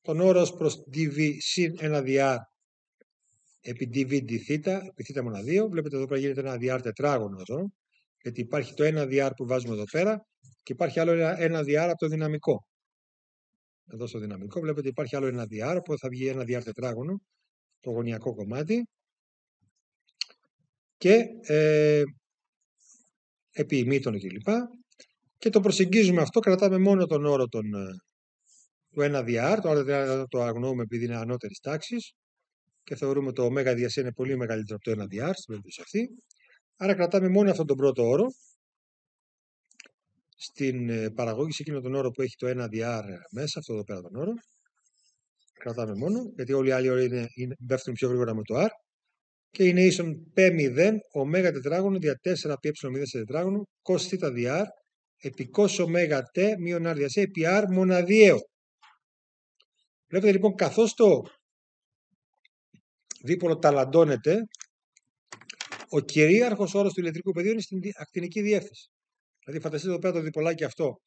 τον όρος προς dv συν 1dr επί dv dθ, επί θ μονα 2. Βλέπετε εδώ πέρα γίνεται ένα dr τετράγωνο εδώ, γιατί υπάρχει το ένα dr που βάζουμε εδώ πέρα και υπάρχει άλλο ένα dr από το δυναμικό. Εδώ στο δυναμικό βλέπετε υπάρχει άλλο ένα dr, που θα βγει ένα dr τετράγωνο, το γωνιακό κομμάτι. Και ε, επί ημίτων κλπ. Και το προσεγγίζουμε αυτό, κρατάμε μόνο τον όρο των, ε, του 1 dr, το άλλο το αγνοούμε επειδή είναι ανώτερης τάξης και θεωρούμε το ω διασύ είναι πολύ μεγαλύτερο από το 1 dr στην περίπτωση αυτή. Άρα κρατάμε μόνο αυτόν τον πρώτο όρο στην ε, παραγωγή σε εκείνο τον όρο που έχει το 1 dr μέσα, αυτό εδώ πέρα τον όρο. Κρατάμε μόνο, γιατί όλοι οι άλλοι όροι είναι, είναι, πέφτουν πιο γρήγορα με το r. Και είναι ίσον p0 ω τετράγωνο δια 4 π0 σε τετράγωνο cos θ dr επί cos ω t μείον r διασύ επί r μοναδιαίο. Βλέπετε λοιπόν καθώς το δίπολο ταλαντώνεται, ο κυρίαρχος όρος του ηλεκτρικού πεδίου είναι στην ακτινική διεύθυνση. Δηλαδή, φανταστείτε εδώ πέρα το διπολάκι αυτό.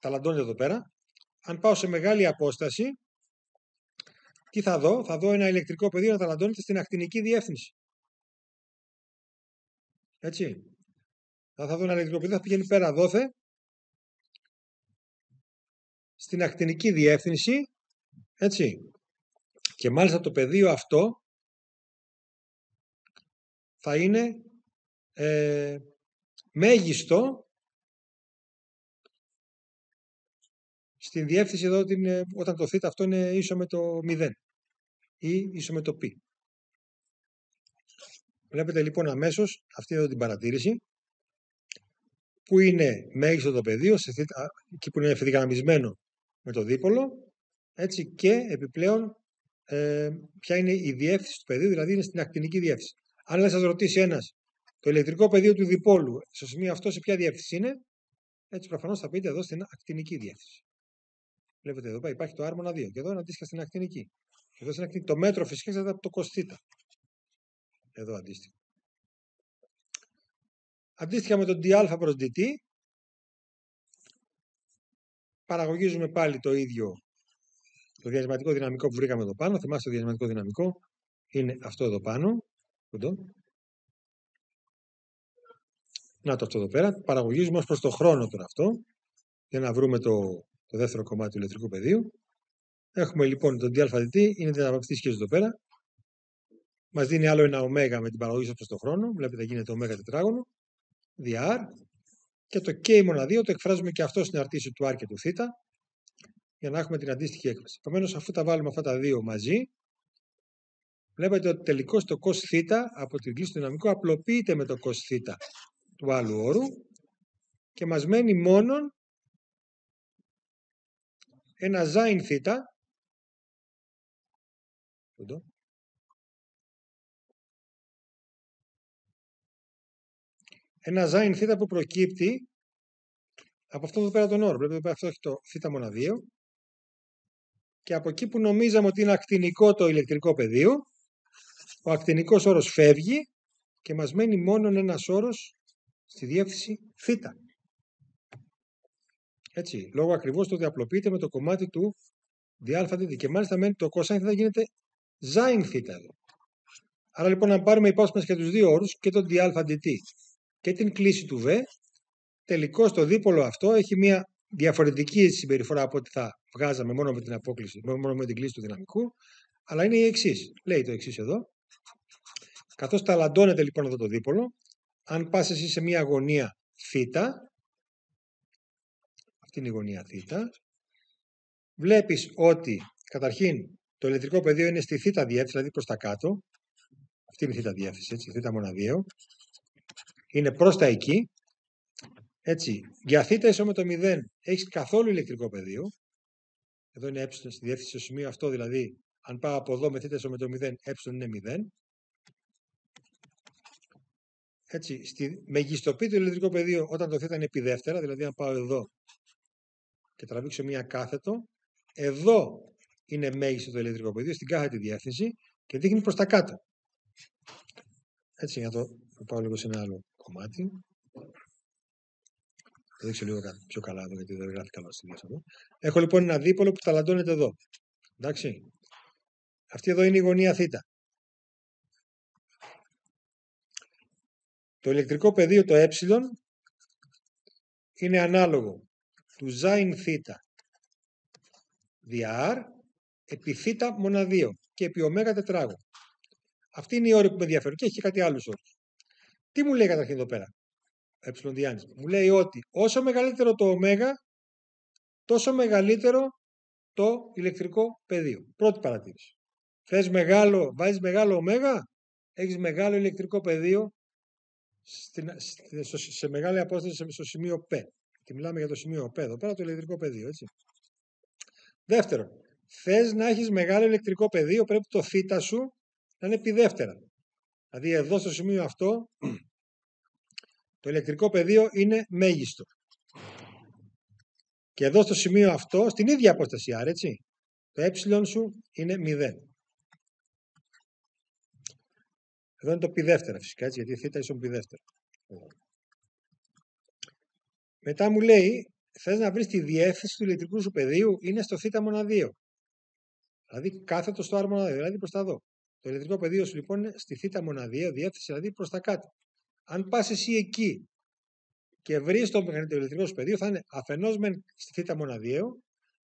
Ταλαντώνεται εδώ πέρα. Αν πάω σε μεγάλη απόσταση, τι θα δω, θα δω ένα ηλεκτρικό πεδίο να ταλαντώνεται στην ακτινική διεύθυνση. Έτσι. Θα, θα δω ένα ηλεκτρικό πεδίο, θα πηγαίνει πέρα δόθε, στην ακτινική διεύθυνση έτσι. Και μάλιστα το πεδίο αυτό θα είναι ε, μέγιστο στην διεύθυνση εδώ την, όταν το θ αυτό είναι ίσο με το 0 ή ίσο με το π. Βλέπετε λοιπόν αμέσως αυτή εδώ την παρατήρηση που είναι μέγιστο το πεδίο, σε εκεί που είναι ευθυγραμμισμένο με το δίπολο έτσι, και επιπλέον ε, ποια είναι η διεύθυνση του πεδίου, δηλαδή είναι στην ακτινική διεύθυνση. Αν δεν σας ρωτήσει ένας το ηλεκτρικό πεδίο του διπόλου, στο σημείο αυτό σε ποια διεύθυνση είναι, έτσι προφανώς θα πείτε εδώ στην ακτινική διεύθυνση. Βλέπετε εδώ πέρα υπάρχει το άρμονα 2 και εδώ είναι αντίστοιχα στην ακτινική. Εδώ στην ακτινική. Το μέτρο φυσικά εξαρτάται από το κοστίτα. Εδώ αντίστοιχα. Αντίστοιχα με τον dα προς dt, παραγωγίζουμε πάλι το ίδιο το διασματικό δυναμικό που βρήκαμε εδώ πάνω. Θυμάστε το διασματικό δυναμικό; Είναι αυτό εδώ πάνω. Εδώ. Να το αυτό εδώ πέρα. Παραγωγίζουμε ως προς το χρόνο τώρα αυτό για να βρούμε το, το δεύτερο κομμάτι του ηλεκτρικού πεδίου. Έχουμε λοιπόν τον dαdt, είναι την αναπαυτή σχέση εδώ πέρα. Μας δίνει άλλο ένα ω με την παραγωγή προς το χρόνο. Βλέπετε γίνεται ω τετράγωνο. dr. Και το k μονα 2 το εκφράζουμε και αυτό στην αρτήση του r και του θ για να έχουμε την αντίστοιχη έκφραση. Επομένως, αφού τα βάλουμε αυτά τα δύο μαζί, βλέπετε ότι τελικώς το cos θ από την κλίση του δυναμικού απλοποιείται με το cos θ του άλλου όρου και μας μένει μόνο ένα sin θ ένα sin θ που προκύπτει από αυτό εδώ πέρα τον όρο. Βλέπετε εδώ αυτό έχει το θ μονα 2 και από εκεί που νομίζαμε ότι είναι ακτινικό το ηλεκτρικό πεδίο, ο ακτινικός όρος φεύγει και μας μένει μόνο ένας όρος στη διεύθυνση θ. Έτσι, λόγω ακριβώς το ότι απλοποιείται με το κομμάτι του διάλφα και μάλιστα μένει το cosine θα γίνεται sin θ εδώ. Άρα λοιπόν αν πάρουμε υπόψη μας και τους δύο όρους και τον διάλφα και την κλίση του v, τελικώς το δίπολο αυτό έχει μια διαφορετική συμπεριφορά από ό,τι θα βγάζαμε μόνο με την απόκληση, μόνο με την κλίση του δυναμικού, αλλά είναι η εξής. Λέει το εξής εδώ. Καθώς ταλαντώνεται λοιπόν αυτό το δίπολο, αν πας εσύ σε μια γωνία θ, αυτή είναι η γωνία θ, βλέπεις ότι καταρχήν το ηλεκτρικό πεδίο είναι στη θ διεύθυνση, δηλαδή προς τα κάτω, αυτή είναι η θ διεύθυνση, έτσι, θ μοναδίο, είναι προς τα εκεί, έτσι, για θ με το 0 έχεις καθόλου ηλεκτρικό πεδίο. Εδώ είναι ε στη διεύθυνση στο σημείο αυτό, δηλαδή αν πάω από εδώ με θ με το 0, ε είναι 0. Έτσι, στη μεγιστοποιεί το ηλεκτρικό πεδίο όταν το θ είναι επί δεύτερα, δηλαδή αν πάω εδώ και τραβήξω μία κάθετο, εδώ είναι μέγιστο το ηλεκτρικό πεδίο, στην κάθετη διεύθυνση και δείχνει προς τα κάτω. Έτσι, για το, το πάω λίγο σε ένα άλλο κομμάτι. Θα δείξω λίγο πιο καλά εδώ, γιατί δεν γράφει καλά στη εδώ. Έχω λοιπόν ένα δίπολο που ταλαντώνεται εδώ. Εντάξει. Αυτή εδώ είναι η γωνία θ. Το ηλεκτρικό πεδίο το ε είναι ανάλογο του sin θ δια r επί θ μονα 2 και επί ω τετράγωνο. Αυτή είναι η όρη που με ενδιαφέρει και έχει και κάτι άλλους όρους. Τι μου λέει καταρχήν εδώ πέρα; Ε μου λέει ότι όσο μεγαλύτερο το ω, τόσο μεγαλύτερο το ηλεκτρικό πεδίο. Πρώτη παρατήρηση. Θες μεγάλο, βάζεις μεγάλο ω, έχεις μεγάλο ηλεκτρικό πεδίο σε μεγάλη απόσταση στο σημείο P. Και μιλάμε για το σημείο P εδώ πέρα, το ηλεκτρικό πεδίο, έτσι. Δεύτερον, θες να έχεις μεγάλο ηλεκτρικό πεδίο, πρέπει το θ σου να είναι επί δεύτερα. Δηλαδή εδώ στο σημείο αυτό το ηλεκτρικό πεδίο είναι μέγιστο. Και εδώ στο σημείο αυτό, στην ίδια απόσταση R, έτσι, το ε σου είναι 0. Εδώ είναι το πι δεύτερα φυσικά, έτσι, γιατί θ ίσον πι δεύτερα. Μετά μου λέει, θες να βρεις τη διεύθυνση του ηλεκτρικού σου πεδίου, είναι στο θ μονα 2. Δηλαδή κάθετος στο R μονα 2, δηλαδή προς τα δω. Το ηλεκτρικό πεδίο σου λοιπόν είναι στη θ μονα 2, διεύθυνση δηλαδή προς τα κάτω. Αν πας εσύ εκεί και βρεις το μεγαλύτερο ηλεκτρικό σου πεδίο, θα είναι αφενός μεν στη θ μοναδιαίο,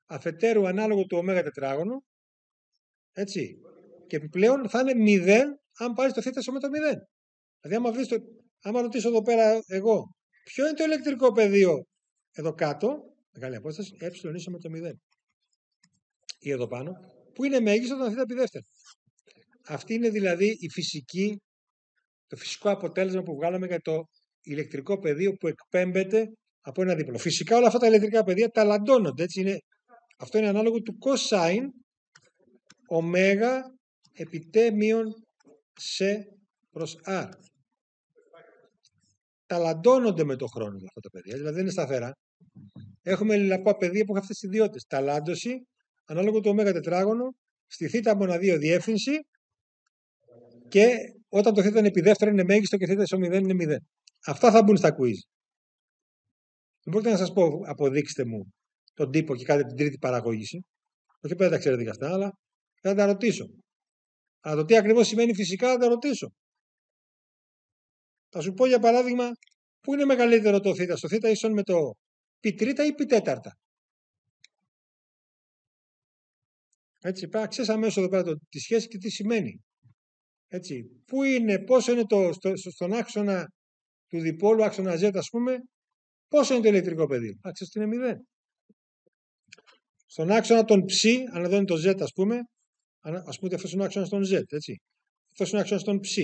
αφετέρου ανάλογο του ω τετράγωνο, έτσι. Και επιπλέον θα είναι 0 αν πάρεις το θ με το 0. Δηλαδή, άμα, βρεις το, άμα ρωτήσω εδώ πέρα εγώ, ποιο είναι το ηλεκτρικό πεδίο εδώ κάτω, μεγάλη απόσταση, ε ίσο με το 0. Ή εδώ πάνω, που είναι μέγιστο όταν θ επί δεύτερη. Αυτή είναι δηλαδή η φυσική το φυσικό αποτέλεσμα που βγάλαμε για το ηλεκτρικό πεδίο που εκπέμπεται από ένα δίπλο. Φυσικά όλα αυτά τα ηλεκτρικά πεδία ταλαντώνονται. Έτσι είναι, αυτό είναι ανάλογο του cosine ωμέγα επί t μείον σε προς r. Ταλαντώνονται με το χρόνο αυτά τα πεδία, δηλαδή δεν είναι σταθερά. έχουμε λιλαπά πεδία που έχουν αυτές τις ιδιότητες. Ταλάντωση, ανάλογο το ω τετράγωνο, στη θ μοναδίο διεύθυνση και όταν το θ είναι επί δεύτερο είναι μέγιστο και θ στο 0 είναι 0. Αυτά θα μπουν στα quiz. Δεν μπορείτε να σας πω, αποδείξτε μου τον τύπο και κάντε την τρίτη παραγωγήση. Όχι που δεν τα ξέρετε και αυτά, αλλά θα τα ρωτήσω. Αλλά το τι ακριβώς σημαίνει φυσικά θα τα ρωτήσω. Θα σου πω για παράδειγμα, πού είναι μεγαλύτερο το θ, στο θ ίσον με το π τρίτα ή π τέταρτα. Έτσι, πρέπει να ξέρει αμέσως εδώ πέρα το, τη σχέση και τι σημαίνει. Έτσι, πού είναι, πόσο είναι το, στο, στον άξονα του διπόλου, άξονα Z, ας πούμε, πόσο είναι το ηλεκτρικό πεδίο. Θα ξέρεις ότι είναι 0. Στον άξονα των ψ, αν εδώ είναι το Z, ας πούμε, ας πούμε ότι αυτός είναι ο άξονας των Z, έτσι. Αυτός είναι ο άξονας των ψ.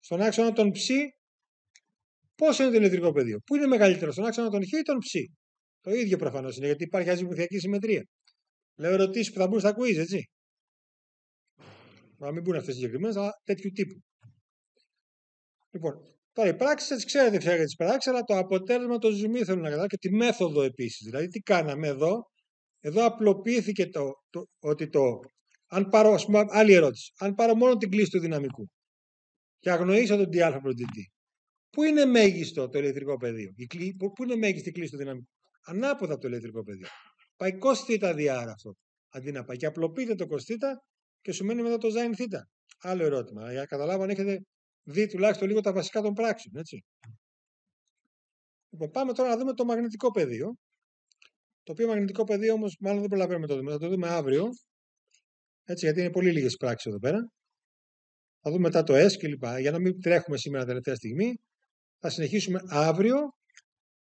Στον άξονα των ψ, πόσο είναι το ηλεκτρικό πεδίο. Πού είναι μεγαλύτερο, στον άξονα των Χ ή των ψ. Το ίδιο προφανώς είναι, γιατί υπάρχει αζυμουθιακή συμμετρία. Λέω ερωτήσεις που θα μπουν στα quiz, έτσι. Να μην μπουν αυτές συγκεκριμένες, αλλά τέτοιου τύπου. Λοιπόν, τώρα οι πράξει τι ξέρετε φυσικά για τι πράξει, αλλά το αποτέλεσμα το ζουμί θέλω να καταλάβω και τη μέθοδο επίσης. Δηλαδή, τι κάναμε εδώ. Εδώ απλοποιήθηκε το, το ότι το. Αν πάρω, ας πούμε, άλλη ερώτηση. Αν πάρω μόνο την κλίση του δυναμικού και αγνοήσω τον διάλφα προ πού είναι μέγιστο το ηλεκτρικό πεδίο, πού είναι μέγιστη η κλίση του δυναμικού; Ανάποδα από το ηλεκτρικό πεδίο. Πάει κοστήτα διάρα αυτό. Αντί να πάει. Και απλοποιείται το κοστήτα και σου μένει μετά το ζάιν θήτα. Άλλο ερώτημα. Για να καταλάβω αν έχετε δει τουλάχιστον λίγο τα βασικά των πράξεων. Έτσι. Λοιπόν, πάμε τώρα να δούμε το μαγνητικό πεδίο. Το οποίο μαγνητικό πεδίο όμως μάλλον δεν προλαβαίνουμε να το δούμε. Θα το δούμε αύριο. Έτσι, γιατί είναι πολύ λίγες πράξεις εδώ πέρα. Θα δούμε μετά το S κλπ. Για να μην τρέχουμε σήμερα τελευταία στιγμή. Θα συνεχίσουμε αύριο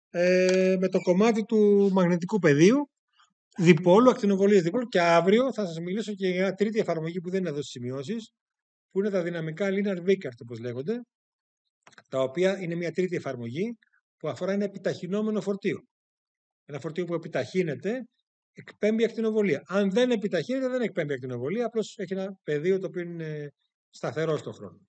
ε, με το κομμάτι του μαγνητικού πεδίου διπόλου, ακτινοβολίες διπόλου και αύριο θα σας μιλήσω και για μια τρίτη εφαρμογή που δεν είναι εδώ στις σημειώσεις που είναι τα δυναμικά linear Vickert όπως λέγονται τα οποία είναι μια τρίτη εφαρμογή που αφορά ένα επιταχυνόμενο φορτίο. Ένα φορτίο που επιταχύνεται εκπέμπει ακτινοβολία. Αν δεν επιταχύνεται δεν εκπέμπει ακτινοβολία, απλώς έχει ένα πεδίο το οποίο είναι σταθερό στον χρόνο.